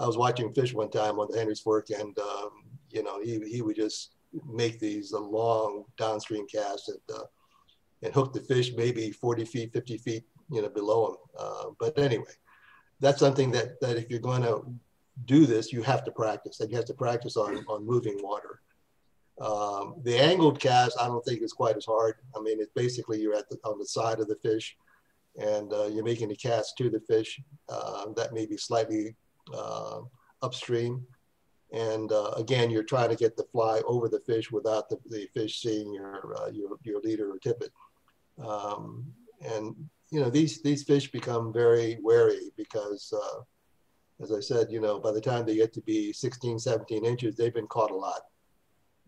I was watching fish one time on the Henry's Fork, and um, you know he he would just make these uh, long downstream casts and uh, and hook the fish maybe 40 feet, 50 feet, you know, below him. Uh, but anyway, that's something that that if you're going to do this, you have to practice, and you have to practice on on moving water. Um, the angled cast, I don't think is quite as hard. I mean, it's basically you're at the, on the side of the fish, and uh, you're making the cast to the fish. Uh, that may be slightly uh, upstream, and uh, again, you're trying to get the fly over the fish without the, the fish seeing your, uh, your, your leader or tippet. Um, and, you know, these, these fish become very wary because, uh, as I said, you know, by the time they get to be 16, 17 inches, they've been caught a lot.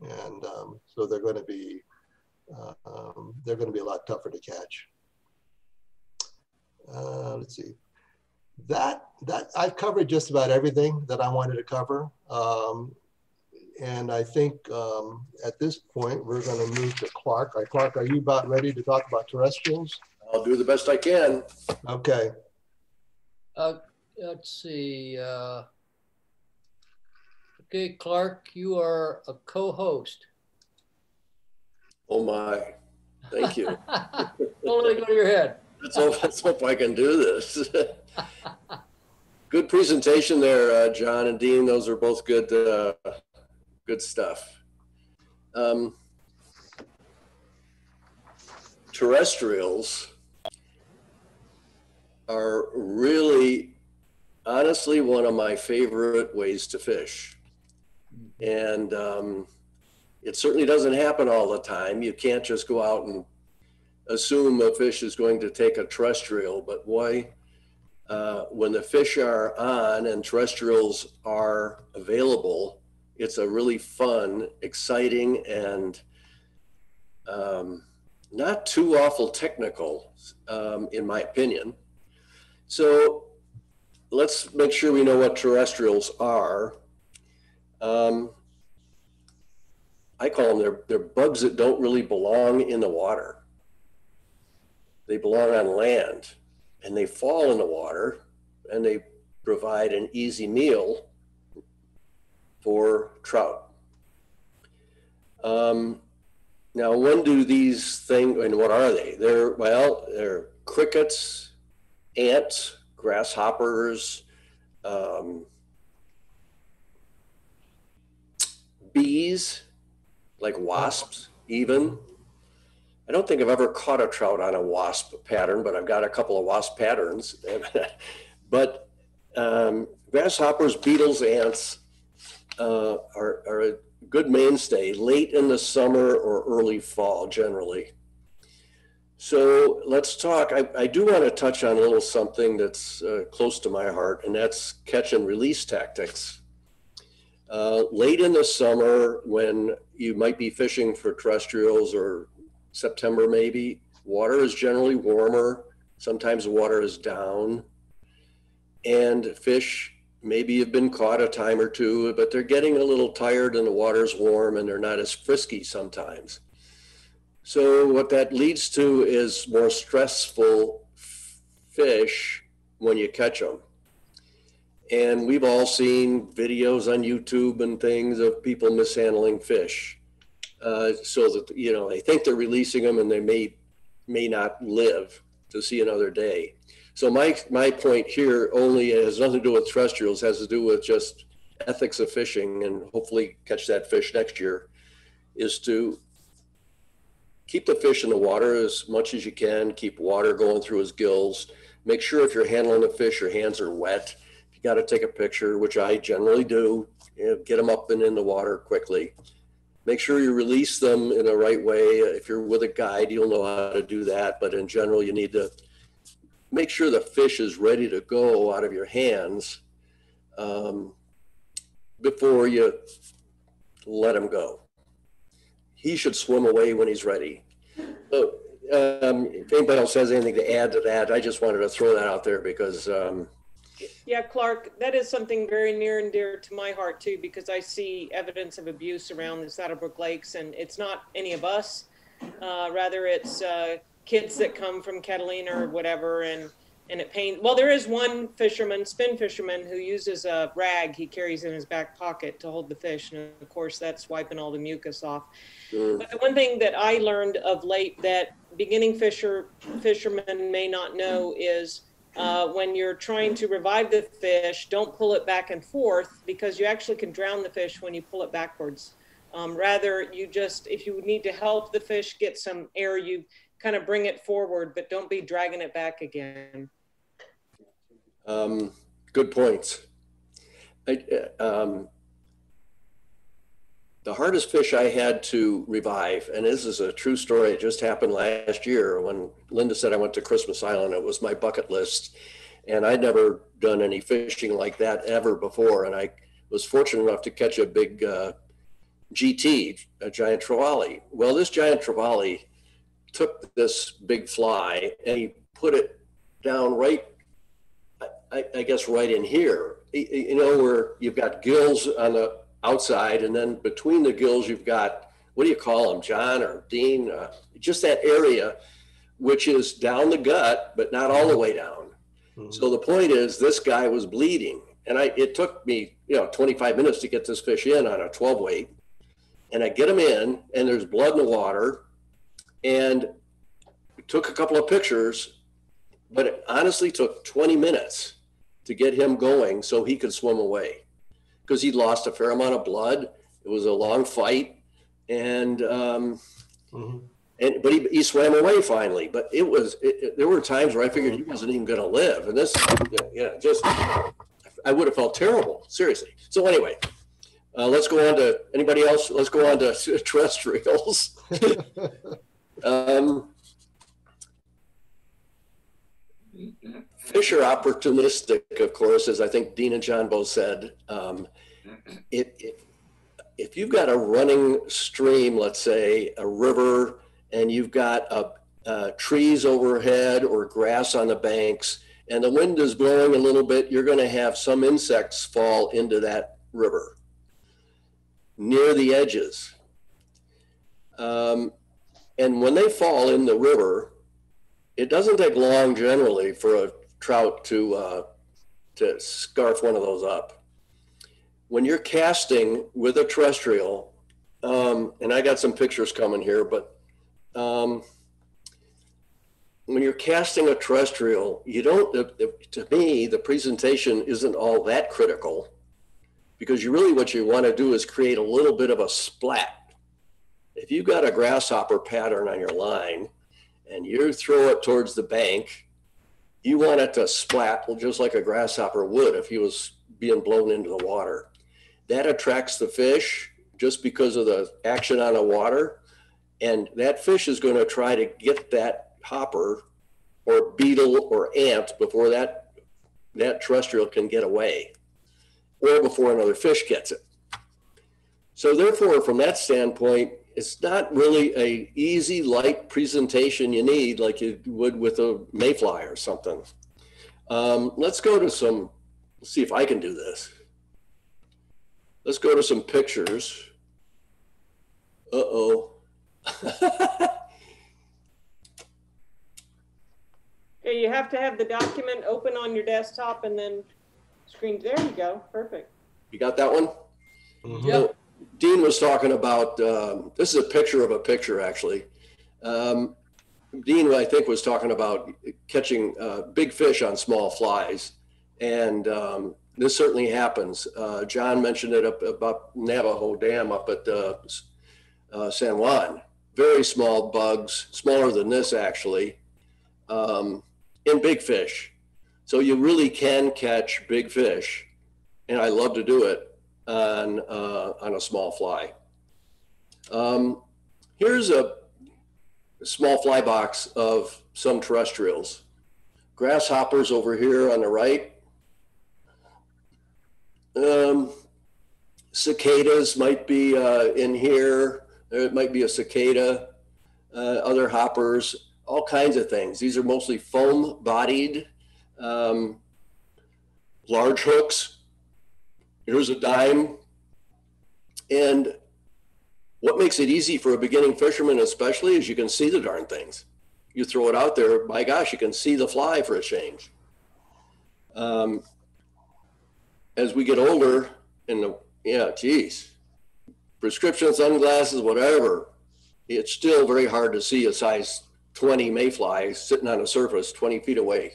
And um, so they're going to be, uh, um, they're going to be a lot tougher to catch. Uh, let's see that that I've covered just about everything that I wanted to cover. Um, and I think um, at this point, we're going to move to Clark. Right, Clark, are you about ready to talk about terrestrials? I'll do the best I can. Okay. Uh, let's see. Uh, okay, Clark, you are a co-host. Oh my, thank you. Don't let it go to your head. let's, hope, let's hope I can do this. good presentation there, uh, John and Dean. Those are both good, uh, good stuff. Um, terrestrials are really, honestly, one of my favorite ways to fish. And um, it certainly doesn't happen all the time. You can't just go out and assume a fish is going to take a terrestrial, but why? Uh, when the fish are on and terrestrials are available, it's a really fun, exciting, and um, not too awful technical, um, in my opinion. So let's make sure we know what terrestrials are. Um, I call them, they're, they're bugs that don't really belong in the water. They belong on land and they fall in the water and they provide an easy meal for trout. Um, now, when do these things, and what are they? They're, well, they're crickets, ants, grasshoppers, um, bees, like wasps, even. I don't think I've ever caught a trout on a wasp pattern, but I've got a couple of wasp patterns. but um, grasshoppers, beetles, ants uh, are, are a good mainstay late in the summer or early fall generally. So let's talk. I, I do want to touch on a little something that's uh, close to my heart, and that's catch and release tactics. Uh, late in the summer, when you might be fishing for terrestrials or September maybe. Water is generally warmer. Sometimes water is down. And fish maybe have been caught a time or two, but they're getting a little tired and the water's warm and they're not as frisky sometimes. So what that leads to is more stressful fish when you catch them. And we've all seen videos on YouTube and things of people mishandling fish uh, so that you know they think they're releasing them and they may may not live to see another day. So my my point here only has nothing to do with terrestrials, has to do with just ethics of fishing and hopefully catch that fish next year, is to keep the fish in the water as much as you can, keep water going through his gills. Make sure if you're handling the fish, your hands are wet. If you got to take a picture, which I generally do, you know, get them up and in the water quickly make sure you release them in the right way. If you're with a guide, you'll know how to do that. But in general, you need to make sure the fish is ready to go out of your hands um, before you let him go. He should swim away when he's ready. So, um, if anybody else has anything to add to that, I just wanted to throw that out there because um, yeah, Clark, that is something very near and dear to my heart too, because I see evidence of abuse around the SaddleBrooke Lakes, and it's not any of us. Uh, rather, it's uh, kids that come from Catalina or whatever, and and it pains. Well, there is one fisherman, spin fisherman, who uses a rag he carries in his back pocket to hold the fish, and of course, that's wiping all the mucus off. Mm. But the one thing that I learned of late that beginning fisher fishermen may not know is uh, when you're trying to revive the fish, don't pull it back and forth because you actually can drown the fish when you pull it backwards. Um, rather, you just, if you need to help the fish get some air, you kind of bring it forward, but don't be dragging it back again. Um, good points. I, uh, um, the hardest fish I had to revive, and this is a true story, it just happened last year when Linda said I went to Christmas Island. It was my bucket list. And I'd never done any fishing like that ever before. And I was fortunate enough to catch a big uh, GT, a giant trevally. Well, this giant trevally took this big fly and he put it down right, I, I guess, right in here. You know, where you've got gills on the outside, and then between the gills, you've got what do you call them, John or Dean? Uh, just that area, which is down the gut, but not all the way down. Mm-hmm. So the point is, this guy was bleeding, and I it took me you know 25 minutes to get this fish in on a 12 weight, and I get him in, and there's blood in the water, and took a couple of pictures, but it honestly took 20 minutes to get him going so he could swim away because he'd lost a fair amount of blood. It was a long fight, and um, mm-hmm. and but he, he swam away finally. But it was it, it, there were times where I figured he wasn't even going to live, and this yeah just I would have felt terrible seriously. So anyway. Uh, let's go on to anybody else. Let's go on to terrestrials. um, fish are opportunistic, of course, as I think Dean and John both said. Um, it, it, if you've got a running stream, let's say a river, and you've got a, uh, trees overhead or grass on the banks, and the wind is blowing a little bit, you're going to have some insects fall into that river near the edges. Um, and when they fall in the river, it doesn't take long generally for a trout to uh, to scarf one of those up. When you're casting with a terrestrial, um, and I got some pictures coming here, but um, when you're casting a terrestrial, you don't. To me, the presentation isn't all that critical, because you really what you want to do is create a little bit of a splat. If you've got a grasshopper pattern on your line, and you throw it towards the bank, you want it to splat just like a grasshopper would if he was being blown into the water. That attracts the fish just because of the action on the water. And that fish is going to try to get that hopper or beetle or ant before that, that terrestrial can get away or before another fish gets it. So therefore, from that standpoint, it's not really a easy light presentation you need like you would with a mayfly or something. Um, let's go to some let's see if i can do this. Let's go to some pictures. Uh-oh. Okay you have to have the document open on your desktop and then screen. There you go. Perfect. You got that one? Mm -hmm. yep Dean was talking about um, this is a picture of a picture actually. Um, Dean, I think, was talking about catching uh, big fish on small flies, and um, this certainly happens. Uh, John mentioned it up about Navajo Dam up at uh, uh San Juan. Very small bugs, smaller than this actually, um, in big fish. So you really can catch big fish, and I love to do it on, uh, on a small fly. Um, here's a small fly box of some terrestrials. Grasshoppers over here on the right. Um, cicadas might be uh, in here. There might be a cicada, uh, other hoppers, all kinds of things. These are mostly foam bodied, um, large hooks, here's a dime. And what makes it easy for a beginning fisherman, especially, is you can see the darn things. You throw it out there, my gosh, you can see the fly for a change. Um, as we get older, and the yeah, geez, prescription sunglasses, whatever, it's still very hard to see a size 20 mayfly sitting on a surface 20 feet away.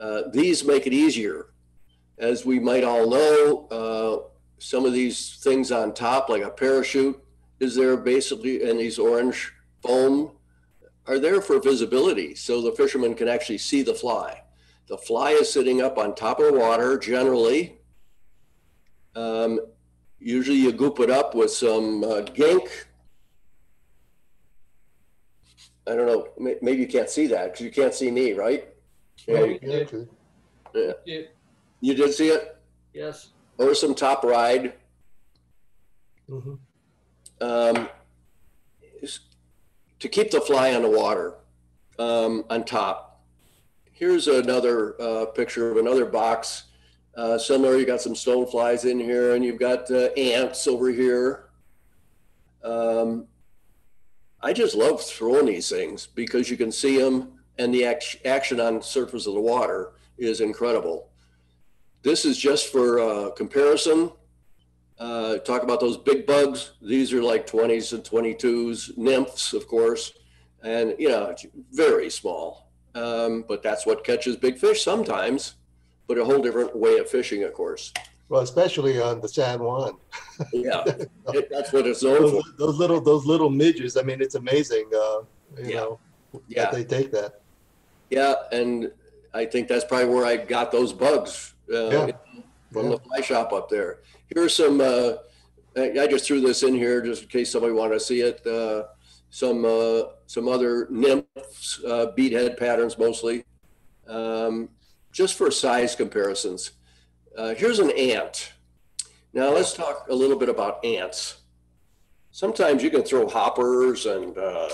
Uh, these make it easier. As we might all know, uh, some of these things on top, like a parachute, is there basically, and these orange foam are there for visibility so the fisherman can actually see the fly. The fly is sitting up on top of the water generally. Um, usually you goop it up with some uh, gink. I don't know, maybe you can't see that because you can't see me, right? Yeah. Yeah. You did see it? Yes. Or some top ride. Mm -hmm. um, to keep the fly on the water um, on top. Here's another uh, picture of another box. Uh, similar, you got some stone flies in here and you've got uh, ants over here. Um, I just love throwing these things because you can see them and the act action on the surface of the water is incredible. This is just for uh, comparison. Uh, talk about those big bugs. These are like 20s and 22s, nymphs, of course, and you know, very small. Um, but that's what catches big fish sometimes, but a whole different way of fishing, of course. Well, especially on the San Juan. yeah, it, that's what it's known those, for. Those little, those little midges. I mean, it's amazing. Uh, you Yeah. know, Yeah. that they take that. Yeah, and I think that's probably where I got those bugs uh, Yeah. from Yeah. the fly shop up there. Here's some. Uh, I just threw this in here just in case somebody wanted to see it. Uh, some uh, some other nymphs, uh, beadhead patterns mostly, um, just for size comparisons. Uh, here's an ant. Now let's talk a little bit about ants. Sometimes you can throw hoppers and uh,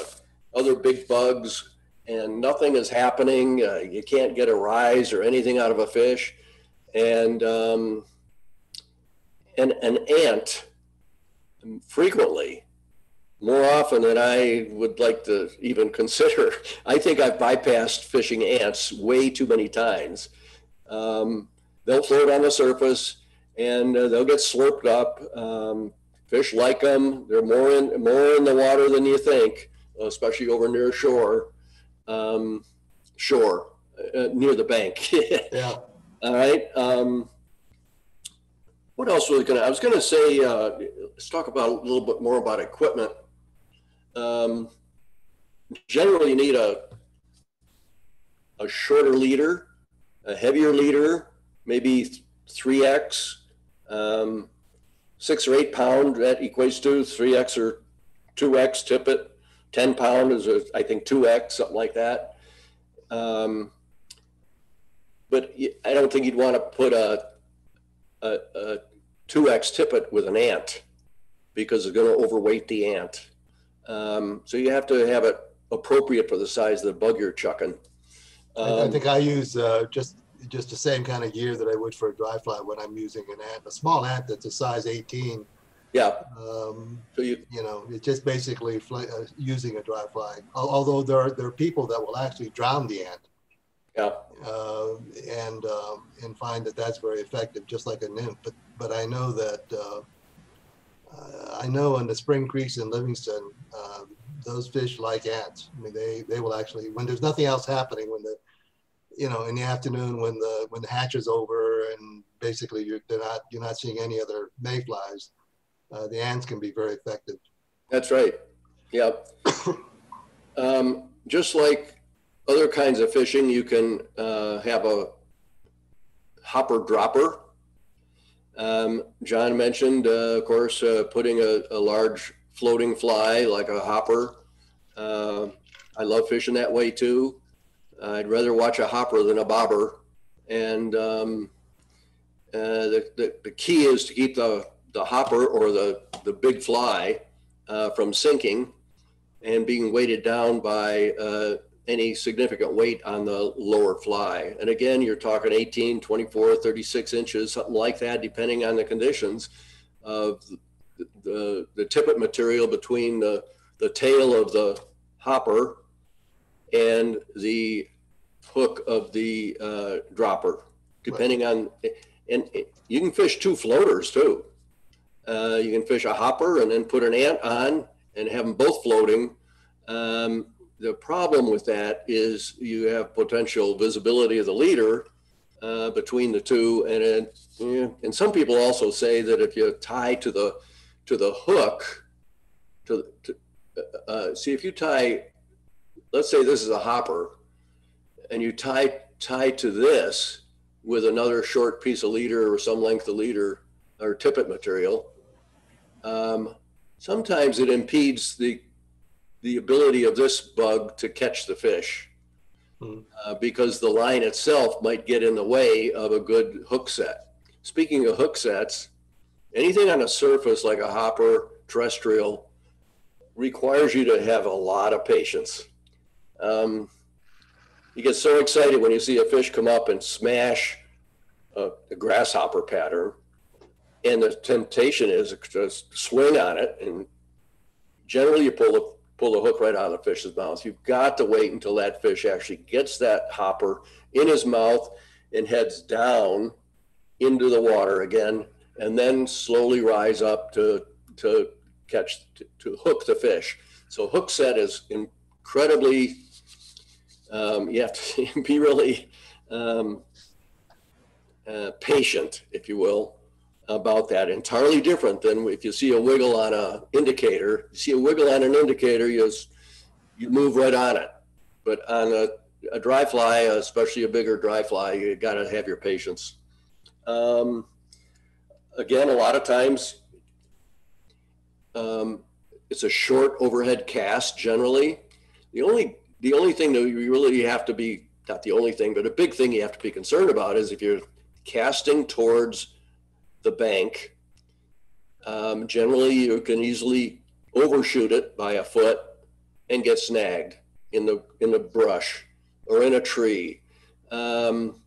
other big bugs and nothing is happening. Uh, you can't get a rise or anything out of a fish. And um, an, an ant frequently, more often than I would like to even consider. I think I've bypassed fishing ants way too many times. Um, they'll float on the surface and uh, they'll get slurped up. Um, fish like them. They're more in more in the water than you think, especially over near shore. Um, shore, uh, near the bank. Yeah. All right. Um, what else was going to? I was going to say, uh, let's talk about a little bit more about equipment. Um, generally, you need a a shorter leader, a heavier leader, maybe three X, um, six or eight pound. That equates to three X or two X tippet. Ten pound is, a, I think, two X, something like that. Um, but I don't think you'd want to put a, a, a 2x tippet with an ant because it's going to overweight the ant. Um, so you have to have it appropriate for the size of the bug you're chucking. I, I Um, think I use uh, just just the same kind of gear that I would for a dry fly when I'm using an ant, a small ant that's a size 18. yeah. Um, So you, you know, it's just basically fly, uh, using a dry fly. Although there are there are people that will actually drown the ant yeah. uh, and um, and find that that's very effective, just like a nymph. But but I know that uh, uh, I know in the spring creeks in Livingston, um, those fish like ants. I mean, they they will actually when there's nothing else happening when the you know in the afternoon when the when the hatch is over and basically you're they're not you're not seeing any other mayflies. Uh, the ants can be very effective. That's right. Yep. um, just like other kinds of fishing, you can uh, have a hopper dropper. Um, John mentioned, uh, of course, uh, putting a, a large floating fly like a hopper. Uh, I love fishing that way too. I'd rather watch a hopper than a bobber. And um, uh, the, the, the key is to keep the, the hopper or the, the big fly uh, from sinking and being weighted down by uh, any significant weight on the lower fly. And again, you're talking 18, 24, 36 inches, something like that, depending on the conditions of the, the, the tippet material between the, the tail of the hopper and the hook of the uh, dropper, depending on, and you can fish two floaters too. Uh, you can fish a hopper and then put an ant on and have them both floating. Um, the problem with that is you have potential visibility of the leader uh, between the two. And it, yeah, and some people also say that if you tie to the to the hook, to, to uh, uh see if you tie, let's say this is a hopper, and you tie tie to this with another short piece of leader or some length of leader or tippet material. Um, sometimes it impedes the the ability of this bug to catch the fish hmm. uh, because the line itself might get in the way of a good hook set. Speaking of hook sets, anything on a surface like a hopper, terrestrial, requires you to have a lot of patience. Um, you get so excited when you see a fish come up and smash a, a grasshopper pattern, and the temptation is to swing on it, and generally you pull the pull the hook right out of the fish's mouth. You've got to wait until that fish actually gets that hopper in his mouth and heads down into the water again, and then slowly rise up to to catch to, to hook the fish. So hook set is incredibly. Um, you have to be really um, uh, patient, if you will, about that. Entirely different than if you see a wiggle on a indicator. You see a wiggle on an indicator, you you move right on it. But on a, a dry fly, especially a bigger dry fly, you got to have your patience. Um, again, a lot of times um, it's a short overhead cast generally. The only the only thing that you really have to be not the only thing, but a big thing you have to be concerned about is if you're casting towards the bank. Um, generally, you can easily overshoot it by a foot and get snagged in the in the brush or in a tree. Um,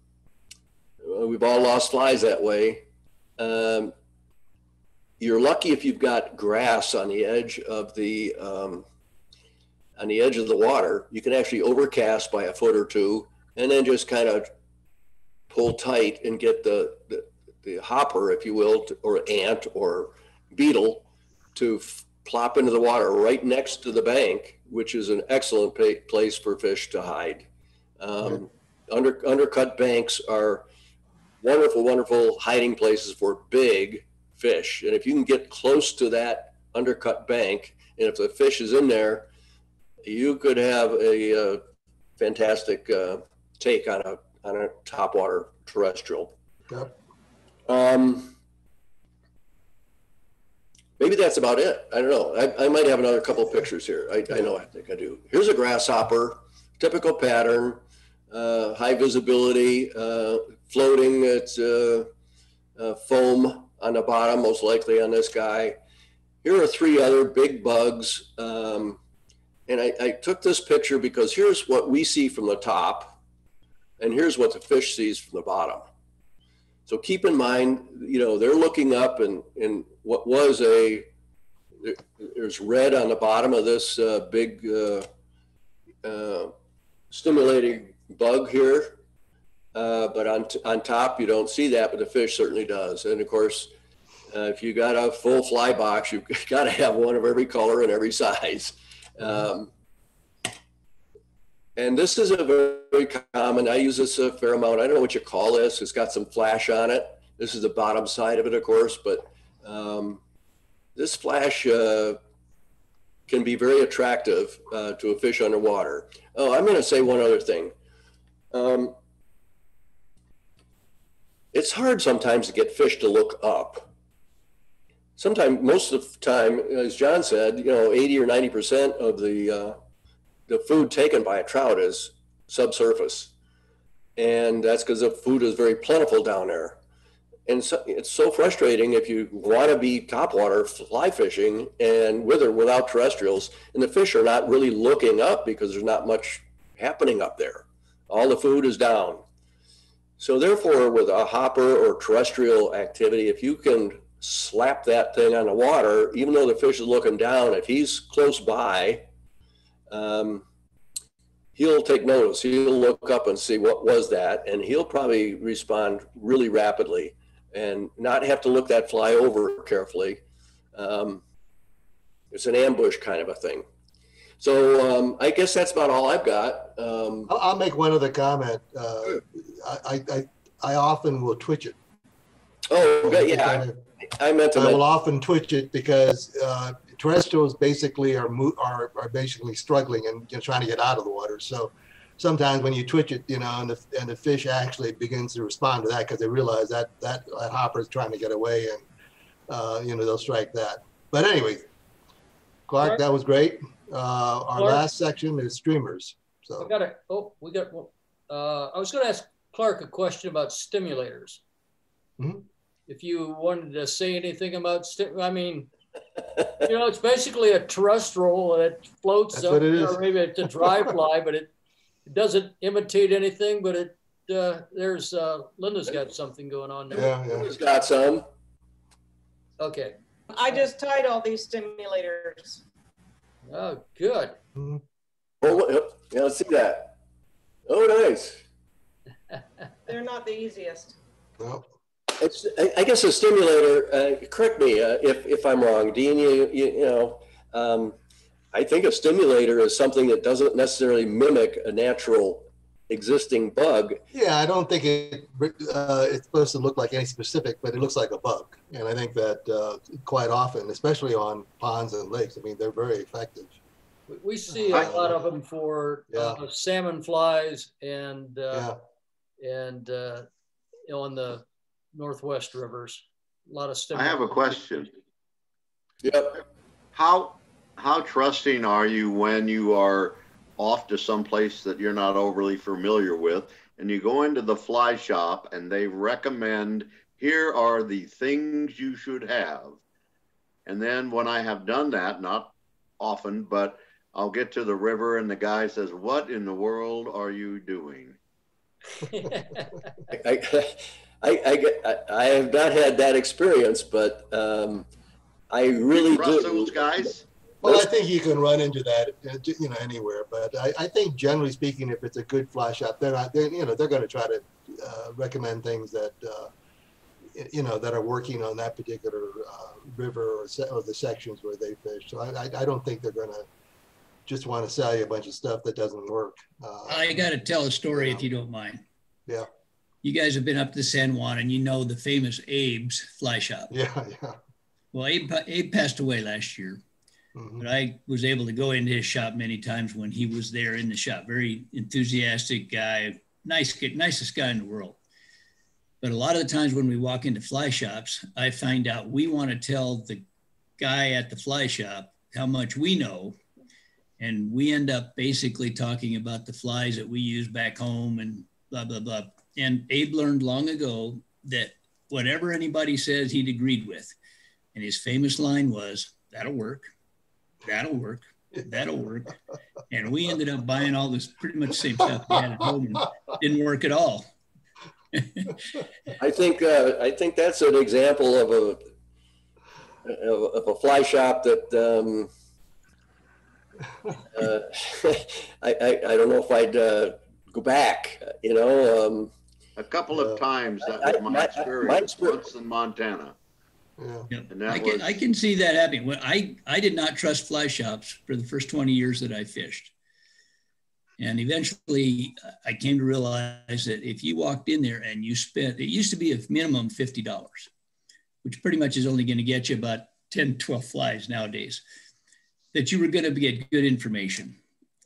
we've all lost flies that way. Um, you're lucky if you've got grass on the edge of the um, on the edge of the water. You can actually overcast by a foot or two, and then just kind of pull tight and get the, the the hopper, if you will, to, or ant or beetle to f- plop into the water right next to the bank, which is an excellent pa- place for fish to hide. Um, under, undercut banks are wonderful, wonderful hiding places for big fish. And if you can get close to that undercut bank, and if the fish is in there, you could have a, a uh, fantastic uh, take on a on a topwater terrestrial. Yep. Um, maybe that's about it. I don't know. I, I might have another couple pictures here. I, I know I think I do. Here's a grasshopper, typical pattern, uh, high visibility, uh, floating. It's uh, uh, foam on the bottom, most likely on this guy. Here are three other big bugs. Um, and I, I took this picture because here's what we see from the top, and here's what the fish sees from the bottom. So keep in mind, you know, they're looking up and, and what was a, there's red on the bottom of this uh, big uh, uh, stimulating bug here. Uh, but on, on top, you don't see that, but the fish certainly does. And of course, uh, if you got a full fly box, you've got to have one of every color and every size. Um, and this is a very common, I use this a fair amount. I don't know what you call this. It's got some flash on it. This is the bottom side of it, of course, but um, this flash uh, can be very attractive uh, to a fish underwater. Oh, I'm going to say one other thing. Um, it's hard sometimes to get fish to look up. Sometimes, most of the time, as John said, you know, 80 or 90% of the uh, the food taken by a trout is subsurface. And that's because the food is very plentiful down there. And so it's so frustrating if you want to be topwater fly fishing and with or without terrestrials, and the fish are not really looking up because there's not much happening up there. All the food is down. So therefore, with a hopper or terrestrial activity, if you can slap that thing on the water, even though the fish is looking down, if he's close by, um, he'll take notice. He'll look up and see what was that, and he'll probably respond really rapidly and not have to look that fly over carefully. Um, it's an ambush kind of a thing. So um, I guess that's about all I've got. Um, I'll, make one other comment. Uh, I, I, I often will twitch it. Oh, yeah. I, I meant to. I will often twitch it because uh, terrestrials basically are, are are basically struggling and you know, trying to get out of the water. So sometimes when you twitch it, you know, and the and the fish actually begins to respond to that because they realize that that, that hopper is trying to get away, and uh, you know they'll strike that. But anyway, Clark, that was great. Uh, our Clark, last section is streamers. So we got it. Oh, we got. Uh, I was going to ask Clark a question about stimulators. Mm-hmm. If you wanted to say anything about, sti- I mean, you know, it's basically a terrestrial that floats That's up. Or maybe it's a dry fly, but it, it doesn't imitate anything. But it uh, there's uh, Linda's got something going on there. Yeah, yeah. Linda's got some. Okay. I just tied all these stimulators. Oh, good. Mm-hmm. Oh, yeah, let's see that. Oh, nice. They're not the easiest. Well, it's, I, I guess a stimulator. Uh, correct me uh, if if I'm wrong, Dean. You you, you know, um, I think a stimulator is something that doesn't necessarily mimic a natural existing bug. Yeah, I don't think it uh, it's supposed to look like any specific, but it looks like a bug, and I think that uh, quite often, especially on ponds and lakes, I mean, they're very effective. We see a lot of them for yeah. uh, salmon flies and uh, yeah. and uh, on the northwest rivers. A lot of stuff. I have a question. Yep. How how trusting are you when you are off to some place that you're not overly familiar with and you go into the fly shop and they recommend here are the things you should have. And then when I have done that, not often, but I'll get to the river and the guy says, What in the world are you doing? I, I, I, I, have not had that experience, but um, I really do. those guys? Well, I think you can run into that, uh, you know, anywhere. But I, I think generally speaking, if it's a good fly shop, they're not, they're, you know, they're going to try to uh, recommend things that, uh, you know, that are working on that particular uh, river or, se- or, the sections where they fish. So I, I, I don't think they're going to just want to sell you a bunch of stuff that doesn't work. Uh, I got to tell a story if you don't mind. Yeah. You guys have been up to San Juan and you know the famous Abe's fly shop. Yeah, yeah. Well, Abe, Abe passed away last year, mm-hmm. but I was able to go into his shop many times when he was there in the shop. Very enthusiastic guy, nice, nicest guy in the world. But a lot of the times when we walk into fly shops, I find out we want to tell the guy at the fly shop how much we know and we end up basically talking about the flies that we use back home and blah blah blah and abe learned long ago that whatever anybody says he'd agreed with. And his famous line was that'll work. That'll work. That'll work. And we ended up buying all this pretty much same stuff we had at home and didn't work at all. I think uh, i think that's an example of a of, a fly shop that um, uh, I, I, I, don't know if I'd uh, go back, you know. Um, a couple of times that was my, my experience once in Montana. Yeah. I can was, I can see that happening. When I I did not trust fly shops for the first 20 years that I fished. And eventually I came to realize that if you walked in there and you spent, it used to be a minimum $50, which pretty much is only going to get you about 10, 12 flies nowadays that you were going to get good information.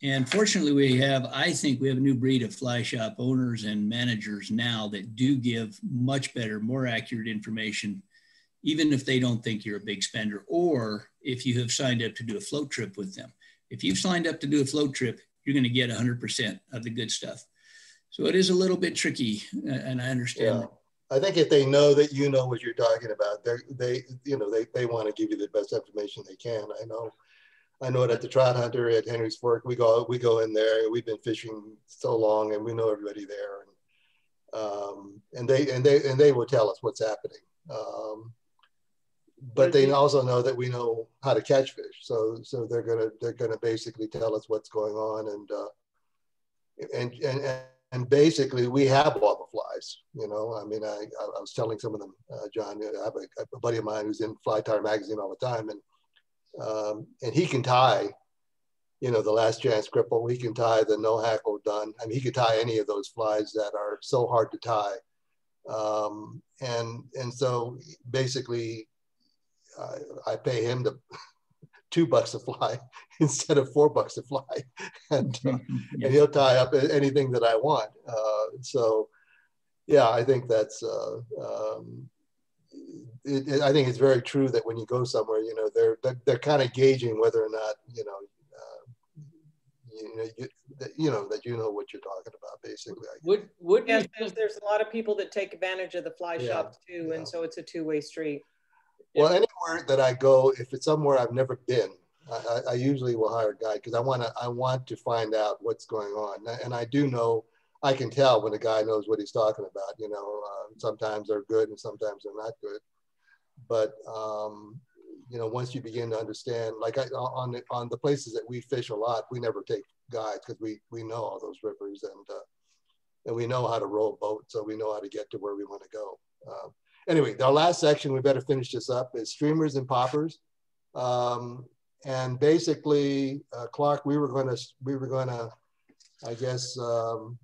And fortunately, we have, I think we have a new breed of fly shop owners and managers now that do give much better, more accurate information, even if they don't think you're a big spender or if you have signed up to do a float trip with them. If you've signed up to do a float trip, you're going to get 100% of the good stuff. So it is a little bit tricky, uh, and I understand. Yeah. I think if they know that you know what you're talking about, they they you know they, they want to give you the best information they can. I know I know it at the Trout Hunter at Henry's Fork. We go we go in there. We've been fishing so long, and we know everybody there. And um, and they and they and they will tell us what's happening. Um, but they also know that we know how to catch fish. So so they're gonna they're gonna basically tell us what's going on and uh, and and and basically we have all the flies. You know, I mean, I I was telling some of them, uh, John. I have a, a buddy of mine who's in Fly Tyer magazine all the time, and um, and he can tie, you know, the last chance cripple. He can tie the no hackle dun. I mean, he could tie any of those flies that are so hard to tie. Um, and and so basically, I pay him to two bucks a fly instead of four bucks a fly, and uh, and he'll tie up anything that I want. Uh, so, yeah, I think that's. Uh, um, it, it, I think it's very true that when you go somewhere, you know, they're they're, they're kind of gauging whether or not you know. Uh, you know, you, that, you know that you know what you're talking about, basically. Would would yes, there's, there's a lot of people that take advantage of the fly yeah, shops too, yeah. and so it's a two way street. Well, anywhere that I go, if it's somewhere I've never been, I, I usually will hire a guide because I want to I want to find out what's going on, and I do know I can tell when a guy knows what he's talking about. You know, uh, sometimes they're good and sometimes they're not good, but um, you know, once you begin to understand, like I, on the, on the places that we fish a lot, we never take guides because we we know all those rivers and uh, and we know how to row a boat, so we know how to get to where we want to go. Uh, anyway, our last section, we better finish this up, is streamers and poppers. Um, and basically, uh, Clark, we were going to, we were going to, I guess, um,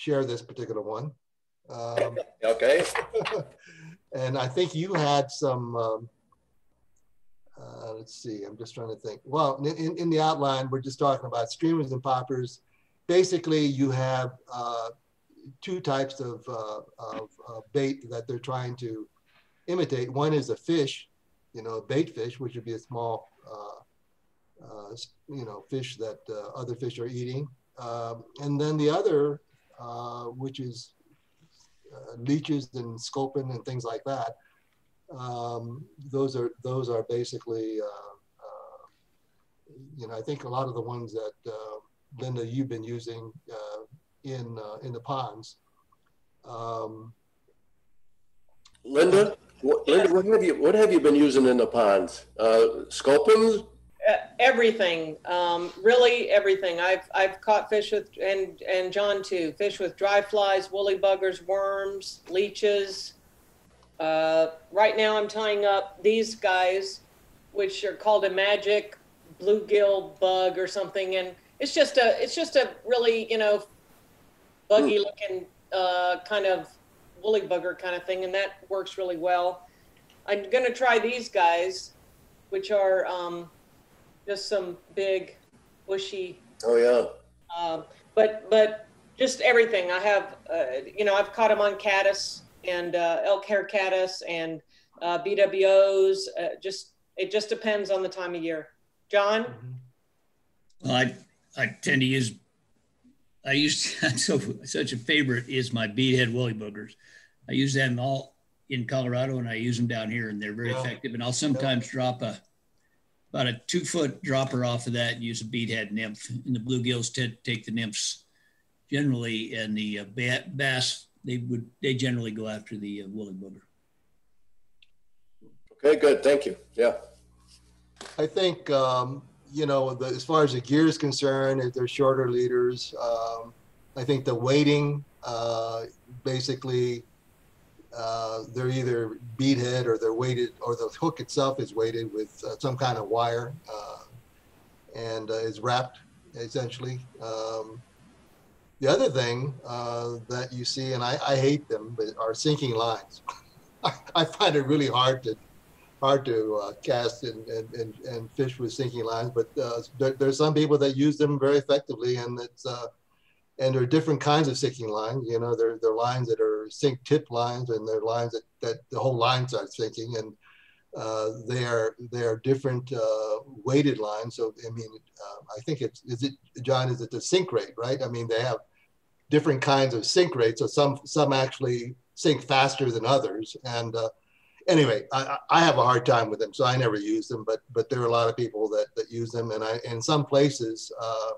share this particular one. Um, okay. and I think you had some, um, uh, let's see, I'm just trying to think. Well, in, in the outline, we're just talking about streamers and poppers. Basically, you have uh, two types of, uh, of uh, bait that they're trying to imitate. One is a fish, you know, a bait fish, which would be a small, uh, uh you know, fish that uh, other fish are eating. Um, and then the other, uh, which is leeches and sculpin and things like that. Um, those are those are basically, you know, I think a lot of the ones that Linda you've been using in uh, in the ponds. Um, Linda, what, Linda, what have you what have you been using in the ponds? Uh, sculpins? Uh, everything, um, really everything. I've I've caught fish with and and John too. Fish with dry flies, woolly buggers, worms, leeches. Uh, right now, I'm tying up these guys, which are called a magic bluegill bug or something, and it's just a it's just a really you know buggy looking uh, kind of woolly bugger kind of thing, and that works really well. I'm going to try these guys, which are um, just some big, bushy. Oh yeah. Uh, but but just everything. I have, uh, you know, I've caught them on caddis and uh, elk hair caddis and uh, BWOs. Uh, just it just depends on the time of year. John. Well, I I tend to use I used so such a favorite is my beadhead woolly boogers. I use them all in Colorado and I use them down here and they're very yeah. effective. And I'll sometimes yeah. drop a about a two foot dropper off of that and use a beadhead nymph. And the bluegills tend to take the nymphs generally, and the uh, bass they would they generally go after the uh, woolly booger. Okay, good. Thank you. Yeah. I think um, you know, the, as far as the gear is concerned, if they're shorter leaders, um, I think the weighting, uh, basically, uh, they're either beadhead or they're weighted, or the hook itself is weighted with uh, some kind of wire uh, and uh, is wrapped essentially. Um, the other thing that you see, and I, I hate them, but are sinking lines. I find it really hard to hard to uh, cast and, and, and, and, fish with sinking lines, but uh, there, there's some people that use them very effectively, and it's uh, and there are different kinds of sinking lines. You know, there, there are lines that are sink tip lines, and their lines that, that the whole line starts sinking, and uh, they are they are different uh, weighted lines. So I mean, uh, I think it's is it John? Is it the sink rate, right? I mean, they have different kinds of sink rates. So some some actually sink faster than others, and anyway, I, I have a hard time with them, so I never use them. But but there are a lot of people that that use them, and I in some places, uh,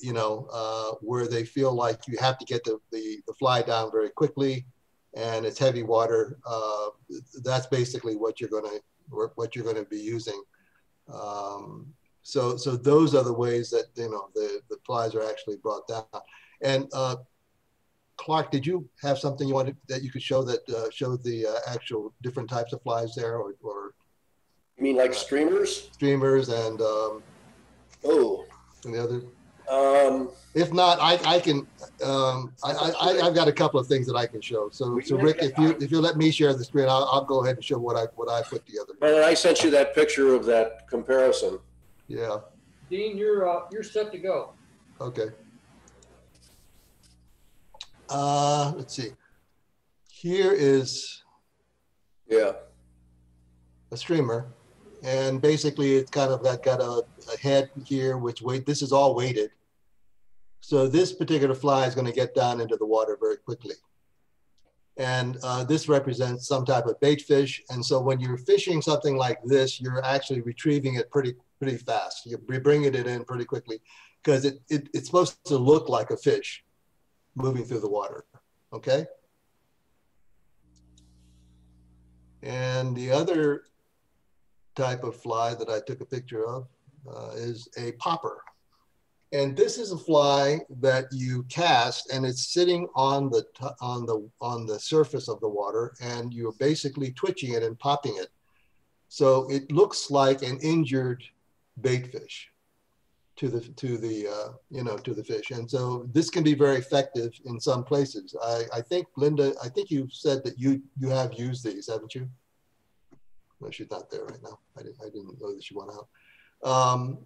you know, uh, where they feel like you have to get the, the, the fly down very quickly, and it's heavy water. Uh, that's basically what you're gonna what you're gonna be using. Um, so so those are the ways that you know the the flies are actually brought down. And uh, Clark, did you have something you wanted that you could show that uh, showed the uh, actual different types of flies there, or, or you mean like streamers? Streamers and um, oh, and the other. Um, If not, I, I can, um, I, I, I've got a couple of things that I can show. So, so Rick, if you, if you let me share the screen, I'll, I'll go ahead and show what I, what I put together. and I sent you that picture of that comparison. Yeah, Dean, you're, uh, you're set to go. okay. Uh, let's see. Here is Yeah. a streamer. And basically it's kind of got, got a, a head here, which weight, this is all weighted. So this particular fly is going to get down into the water very quickly. And uh, this represents some type of bait fish. And so when you're fishing something like this, you're actually retrieving it pretty, pretty fast. You're bringing it in pretty quickly because it, it, it's supposed to look like a fish moving through the water. Okay. And the other type of fly that I took a picture of uh, is a popper. And this is a fly that you cast and it's sitting on the, on the, on the surface of the water and you're basically twitching it and popping it. So it looks like an injured bait fish to the, to the, uh, you know, to the fish. And so this can be very effective in some places. I, I think Linda, I think you said that you, you have used these, haven't you? No, she's not there right now. I didn't, I didn't know that she went out. Um,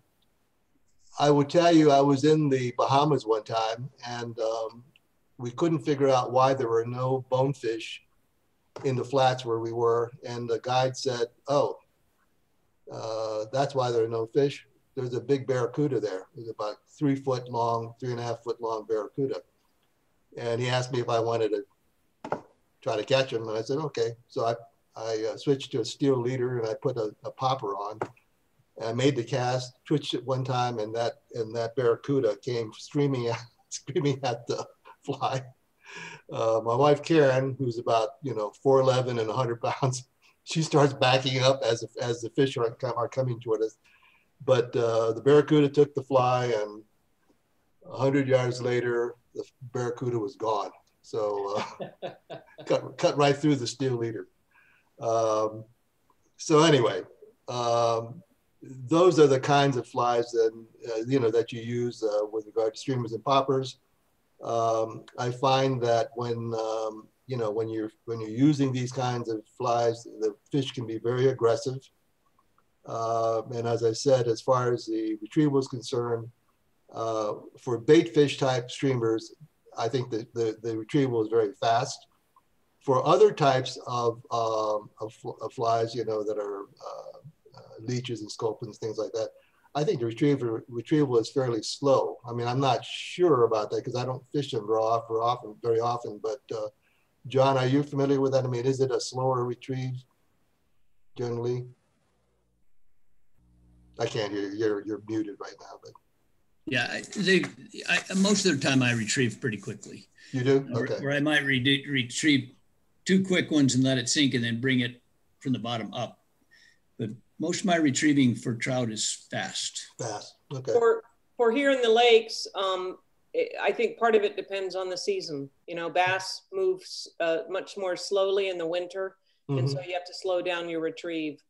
I would tell you, I was in the Bahamas one time and um, we couldn't figure out why there were no bonefish in the flats where we were. And the guide said, oh, uh, that's why there are no fish. There's a big barracuda there. There's about three foot long, three and a half foot long barracuda. And he asked me if I wanted to try to catch him. And I said, okay. So I, I uh, switched to a steel leader and I put a, a popper on I made the cast, twitched it one time, and that and that barracuda came screaming at, screaming at the fly. Uh, my wife Karen, who's about you know 4'11 and 100 pounds, she starts backing up as as the fish are, are coming toward us. But uh, the barracuda took the fly, and 100 yards later, the barracuda was gone. So uh, cut cut right through the steel leader. Um, so anyway, um, those are the kinds of flies that uh, you know that you use uh, with regard to streamers and poppers. Um, I find that when um, you know when you're when you're using these kinds of flies, the fish can be very aggressive. Uh, and as I said, as far as the retrieval is concerned, uh, for bait fish type streamers, I think the, the, the retrieval is very fast. For other types of, um, of, of, flies, you know, that are uh, leeches and sculpins, things like that. I think the retrieval retrieval is fairly slow. I mean, I'm not sure about that because I don't fish them very often, often, very often. But uh, John, are you familiar with that? I mean, is it a slower retrieve generally? I can't hear you. You're, you're muted right now, but. Yeah, they, I, most of the time I retrieve pretty quickly. You do? Okay. Where I might re retrieve two quick ones and let it sink and then bring it from the bottom up. But most of my retrieving for trout is fast. Fast. Okay. For for here in the lakes, um, I think part of it depends on the season. You know, bass moves uh, much more slowly in the winter, mm-hmm. and so you have to slow down your retrieve.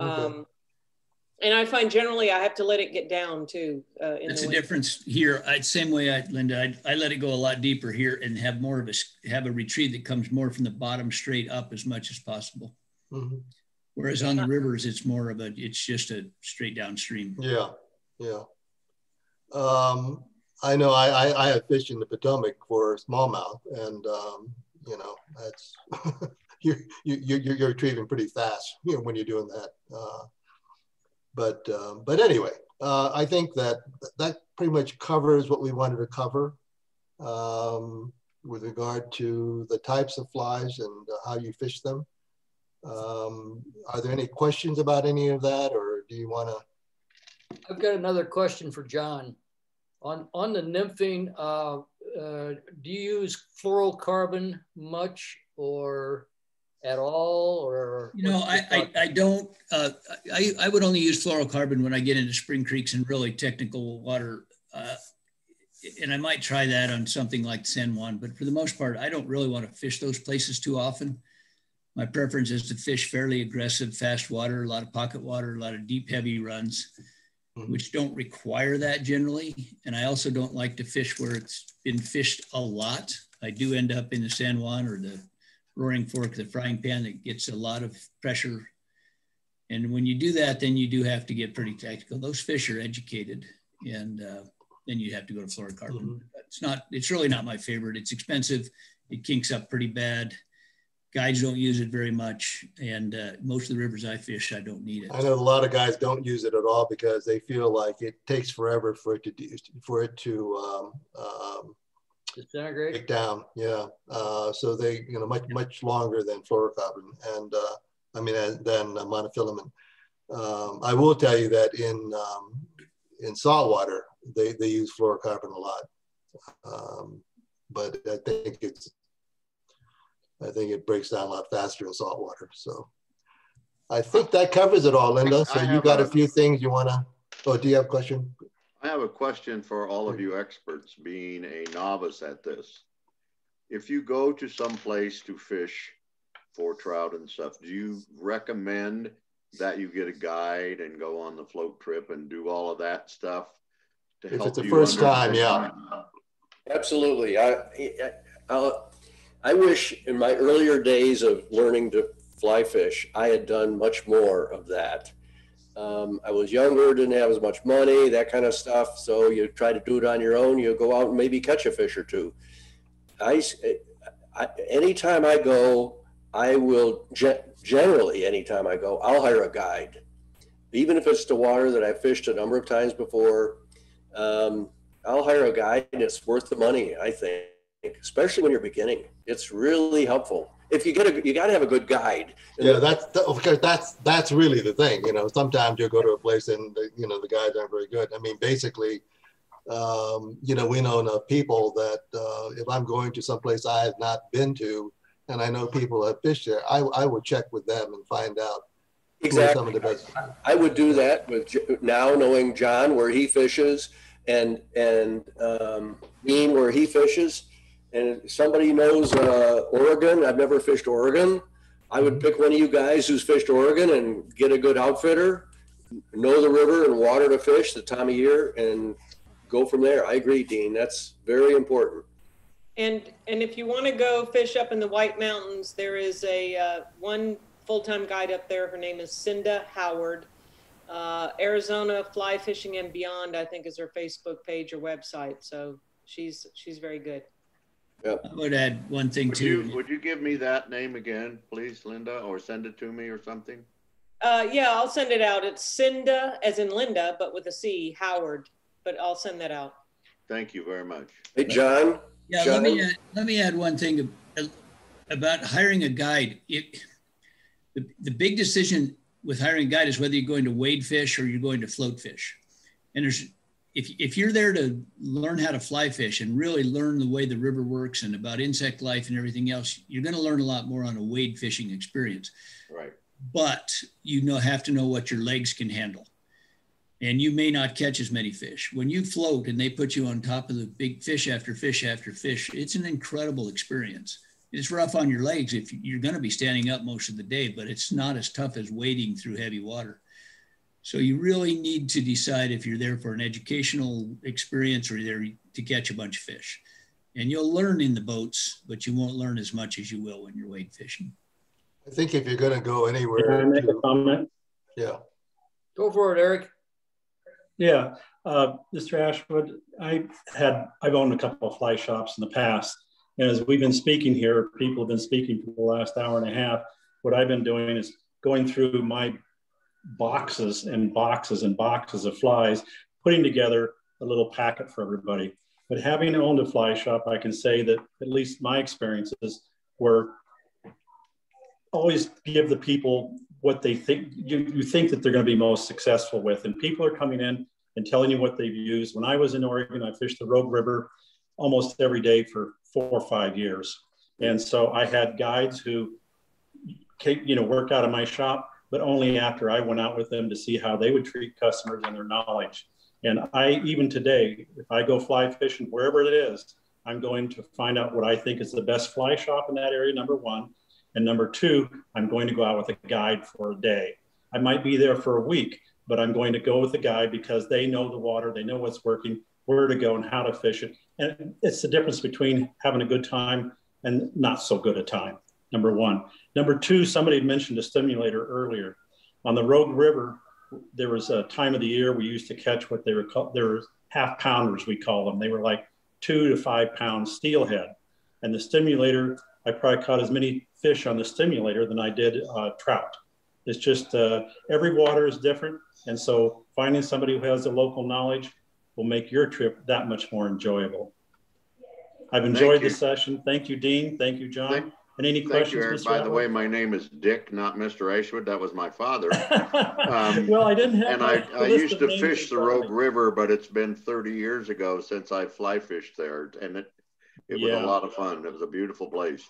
Okay. Um, and I find generally I have to let it get down too. Uh, That's the, the difference here. I, same way, I, Linda. I, I, let it go a lot deeper here and have more of a have a retrieve that comes more from the bottom straight up as much as possible. Mm-hmm. Whereas on the rivers, it's more of a, it's just a straight downstream. Yeah, yeah. Um, I know I, I, I have fished in the Potomac for smallmouth, and um, you know that's you're you, you're you're retrieving pretty fast, you know, when you're doing that. Uh, but um, but anyway, uh, I think that that pretty much covers what we wanted to cover um, with regard to the types of flies and uh, how you fish them. Um, are there any questions about any of that, or do you want to? I've got another question for John. On on the nymphing, uh, uh, do you use fluorocarbon much, or at all, or you know, I, I, I don't. Uh, I I would only use fluorocarbon when I get into spring creeks and really technical water. Uh, and I might try that on something like San Juan, but for the most part, I don't really want to fish those places too often my preference is to fish fairly aggressive, fast water, a lot of pocket water, a lot of deep, heavy runs. mm-hmm. which don't require that generally. And I also don't like to fish where it's been fished a lot. I do end up in the San Juan or the Roaring Fork, the Fryingpan that gets a lot of pressure. And when you do that, then you do have to get pretty tactical. Those fish are educated and uh, then you have to go to fluorocarbon. Mm-hmm. It's not, it's really not my favorite. It's expensive. It kinks up pretty bad guides don't use it very much and uh, most of the rivers i fish i don't need it. I know a lot of guys don't use it at all because they feel like it takes forever for it to do, for it to um, um, disintegrate? break down. Yeah uh, so they you know much much longer than fluorocarbon and uh, i mean than uh, monofilament. Um, i will tell you that in um, in saltwater they, they use fluorocarbon a lot. Um, but i think it's I think it breaks down a lot faster in salt water. So I think that covers it all, Linda. So you got a, a few things you want to, oh, do you have a question? I have a question for all of you experts being a novice at this. If you go to some place to fish for trout and stuff, do you recommend that you get a guide and go on the float trip and do all of that stuff to help? if help it's the first time, yeah. Absolutely. I, I, I'll, I wish in my earlier days of learning to fly fish, I had done much more of that. Um, I was younger, didn't have as much money, that kind of stuff. So you try to do it on your own. You go out and maybe catch a fish or two. I, I anytime I go, I will ge- generally anytime I go, I'll hire a guide, even if it's to water that I fished a number of times before. Um, I'll hire a guide, and it's worth the money. I think especially when you're beginning. It's really helpful. If you get a, you got to have a good guide. Yeah, that's because that's that's really the thing. You know, sometimes you'll go to a place and the, you know the guides aren't very good. I mean, basically, um, you know, we know enough people that uh, if I'm going to some place I have not been to, and I know people have fished there, I, I would check with them and find out exactly. I would do that with now knowing John where he fishes and and um, Dean where he fishes and if somebody knows uh, Oregon, I've never fished Oregon. I would pick one of you guys who's fished Oregon and get a good outfitter, know the river and water to fish the time of year, and go from there. I agree, Dean. That's very important. And and if you want to go fish up in the White Mountains, there is a uh, one full-time guide up there. Her name is Cinda Howard. Uh, Arizona Fly Fishing and Beyond, I think, is her Facebook page or website. So she's she's very good. Yep. I would add one thing would too. You, would you give me that name again, please, Linda, or send it to me or something? Uh, yeah, I'll send it out. It's Cinda, as in Linda, but with a C, Howard. But I'll send that out. Thank you very much. Hey, John. Yeah, John? let me add, let me add one thing about hiring a guide. It, the, the big decision with hiring a guide is whether you're going to wade fish or you're going to float fish. And there's if, if you're there to learn how to fly fish and really learn the way the river works and about insect life and everything else, you're going to learn a lot more on a wade fishing experience. Right. But you know have to know what your legs can handle. And you may not catch as many fish. When you float and they put you on top of the big fish after fish after fish, it's an incredible experience. It's rough on your legs if you're going to be standing up most of the day, but it's not as tough as wading through heavy water. So you really need to decide if you're there for an educational experience or you're there to catch a bunch of fish. And you'll learn in the boats, but you won't learn as much as you will when you're wade fishing. I think if you're going to go anywhere, Can I make to, a comment? Yeah. Go for it, Eric. Yeah, uh, Mr. Ashwood, I had I've owned a couple of fly shops in the past, and as we've been speaking here, people have been speaking for the last hour and a half. What I've been doing is going through my boxes and boxes and boxes of flies, putting together a little packet for everybody. But having owned a fly shop, I can say that at least my experiences were always give the people what they think you, you think that they're going to be most successful with. And people are coming in and telling you what they've used. When I was in Oregon, I fished the Rogue River almost every day for four or five years. And so I had guides who, you know, work out of my shop but only after I went out with them to see how they would treat customers and their knowledge. And I, even today, if I go fly fishing, wherever it is, I'm going to find out what I think is the best fly shop in that area, number one. And number two, I'm going to go out with a guide for a day. I might be there for a week, but I'm going to go with the guide because they know the water, they know what's working, where to go and how to fish it. And it's the difference between having a good time and not so good a time, number one. Number two, somebody mentioned a stimulator earlier. On the Rogue River, there was a time of the year we used to catch what they were called, there were half pounders, we call them. They were like two to five pound steelhead. And the stimulator, I probably caught as many fish on the stimulator than I did uh, trout. It's just uh, every water is different. And so finding somebody who has the local knowledge will make your trip that much more enjoyable. I've enjoyed the session. Thank you, Dean. Thank you, John. Thank, and any questions, you, Eric. Mr. By the way, my name is Dick, not Mr. Ashwood. That was my father. Um, well, I didn't have. And I, I used to fish the Rogue River, but it's been 30 years ago since I fly fished there, and it it was a lot of fun. It was a beautiful place.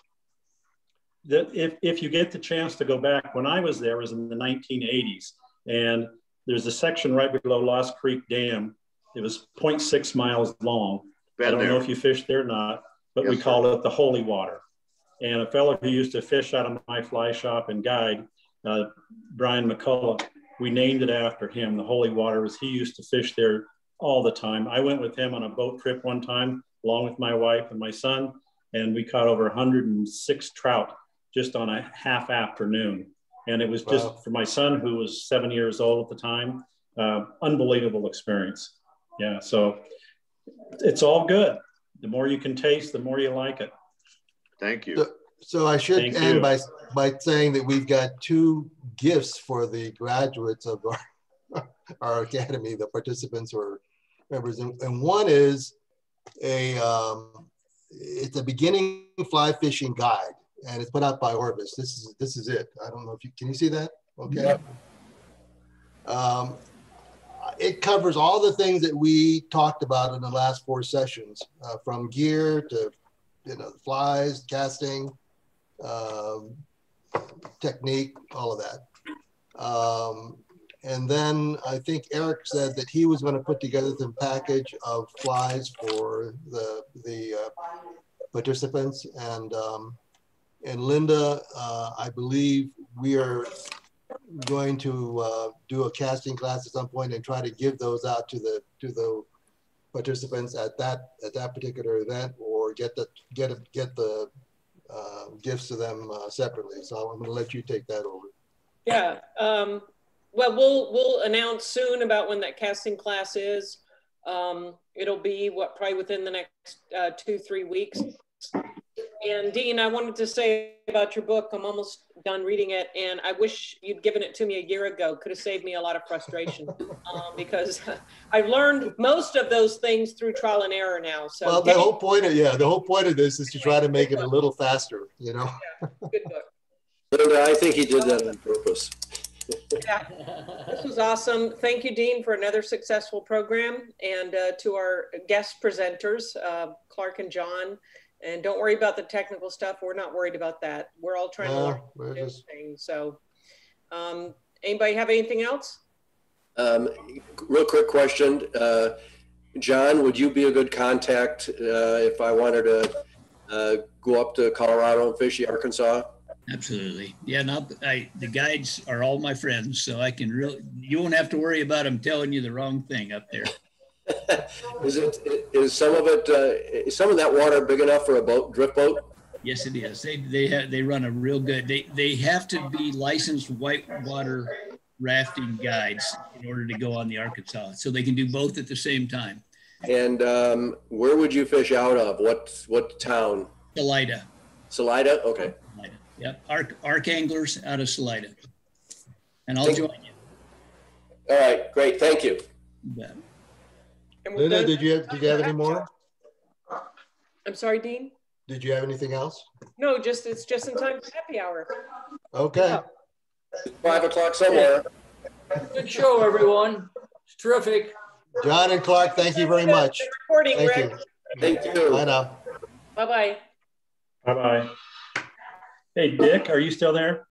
That if if you get the chance to go back, when I was there was in the 1980s, and there's a section right below Lost Creek Dam. It was 0.6 miles long. Been I don't there. know if you fished there or not, but yes, we called it the Holy Water. And a fellow who used to fish out of my fly shop and guide, uh, Brian McCullough, we named it after him. The Holy Water was he used to fish there all the time. I went with him on a boat trip one time, along with my wife and my son, and we caught over 106 trout just on a half afternoon. And it was just for my son, who was seven years old at the time, uh, unbelievable experience. Yeah, so it's all good. The more you can taste, the more you like it. Thank you. So, so I should Thank end you. by by saying that we've got two gifts for the graduates of our our academy, the participants or members, and, and one is a um, it's a beginning fly fishing guide, and it's put out by Orvis. This is this is it. I don't know if you can you see that. Okay. Yep. Um, it covers all the things that we talked about in the last four sessions, uh, from gear to you know flies, casting, um, technique, all of that. Um, and then I think Eric said that he was going to put together the package of flies for the the uh, participants. And um, and Linda, uh, I believe we are going to uh, do a casting class at some point and try to give those out to the to the participants at that at that particular event, or get the get a, get the uh, gifts to them uh, separately. So I'm going to let you take that over. Yeah. Um, well, we'll we'll announce soon about when that casting class is. Um, it'll be what probably within the next uh, two three weeks. And Dean, I wanted to say about your book. I'm almost done reading it, and I wish you'd given it to me a year ago. Could have saved me a lot of frustration um, because I've learned most of those things through trial and error now. So, well, the whole point of yeah, the whole point of this is to try to make it a little faster. You know. Yeah, good book. Linda, I think he did that on purpose yeah, this was awesome. Thank you, Dean, for another successful program, and uh, to our guest presenters, uh, Clark and John. And don't worry about the technical stuff. We're not worried about that. We're all trying to learn new just... things. So, um, anybody have anything else? Um, real quick question, uh, John. Would you be a good contact uh, if I wanted to uh, go up to Colorado and fish the Arkansas? Absolutely. Yeah, no, I the guides are all my friends, so I can really you won't have to worry about them telling you the wrong thing up there. Is it is some of it uh, is some of that water big enough for a boat drift boat? Yes, it is. They they have they run a real good. They they have to be licensed whitewater rafting guides in order to go on the Arkansas, so they can do both at the same time. And um, where would you fish out of? What what town? Salida. Salida. Okay. Salida. Yep, Arc, ArkAnglers out of Salida. And I'll Thank join you. All right, great. Thank you. you Linda, did you have, did you have any more? I'm sorry, Dean? Did you have anything else? No, just it's just in time for happy hour. Okay. Five o'clock somewhere. Good show, everyone. It's terrific. John and Clark, thank you very much. Recording, thank Rick. you. Thank you. Bye now. Bye-bye. Bye-bye. Hey, Dick, are you still there?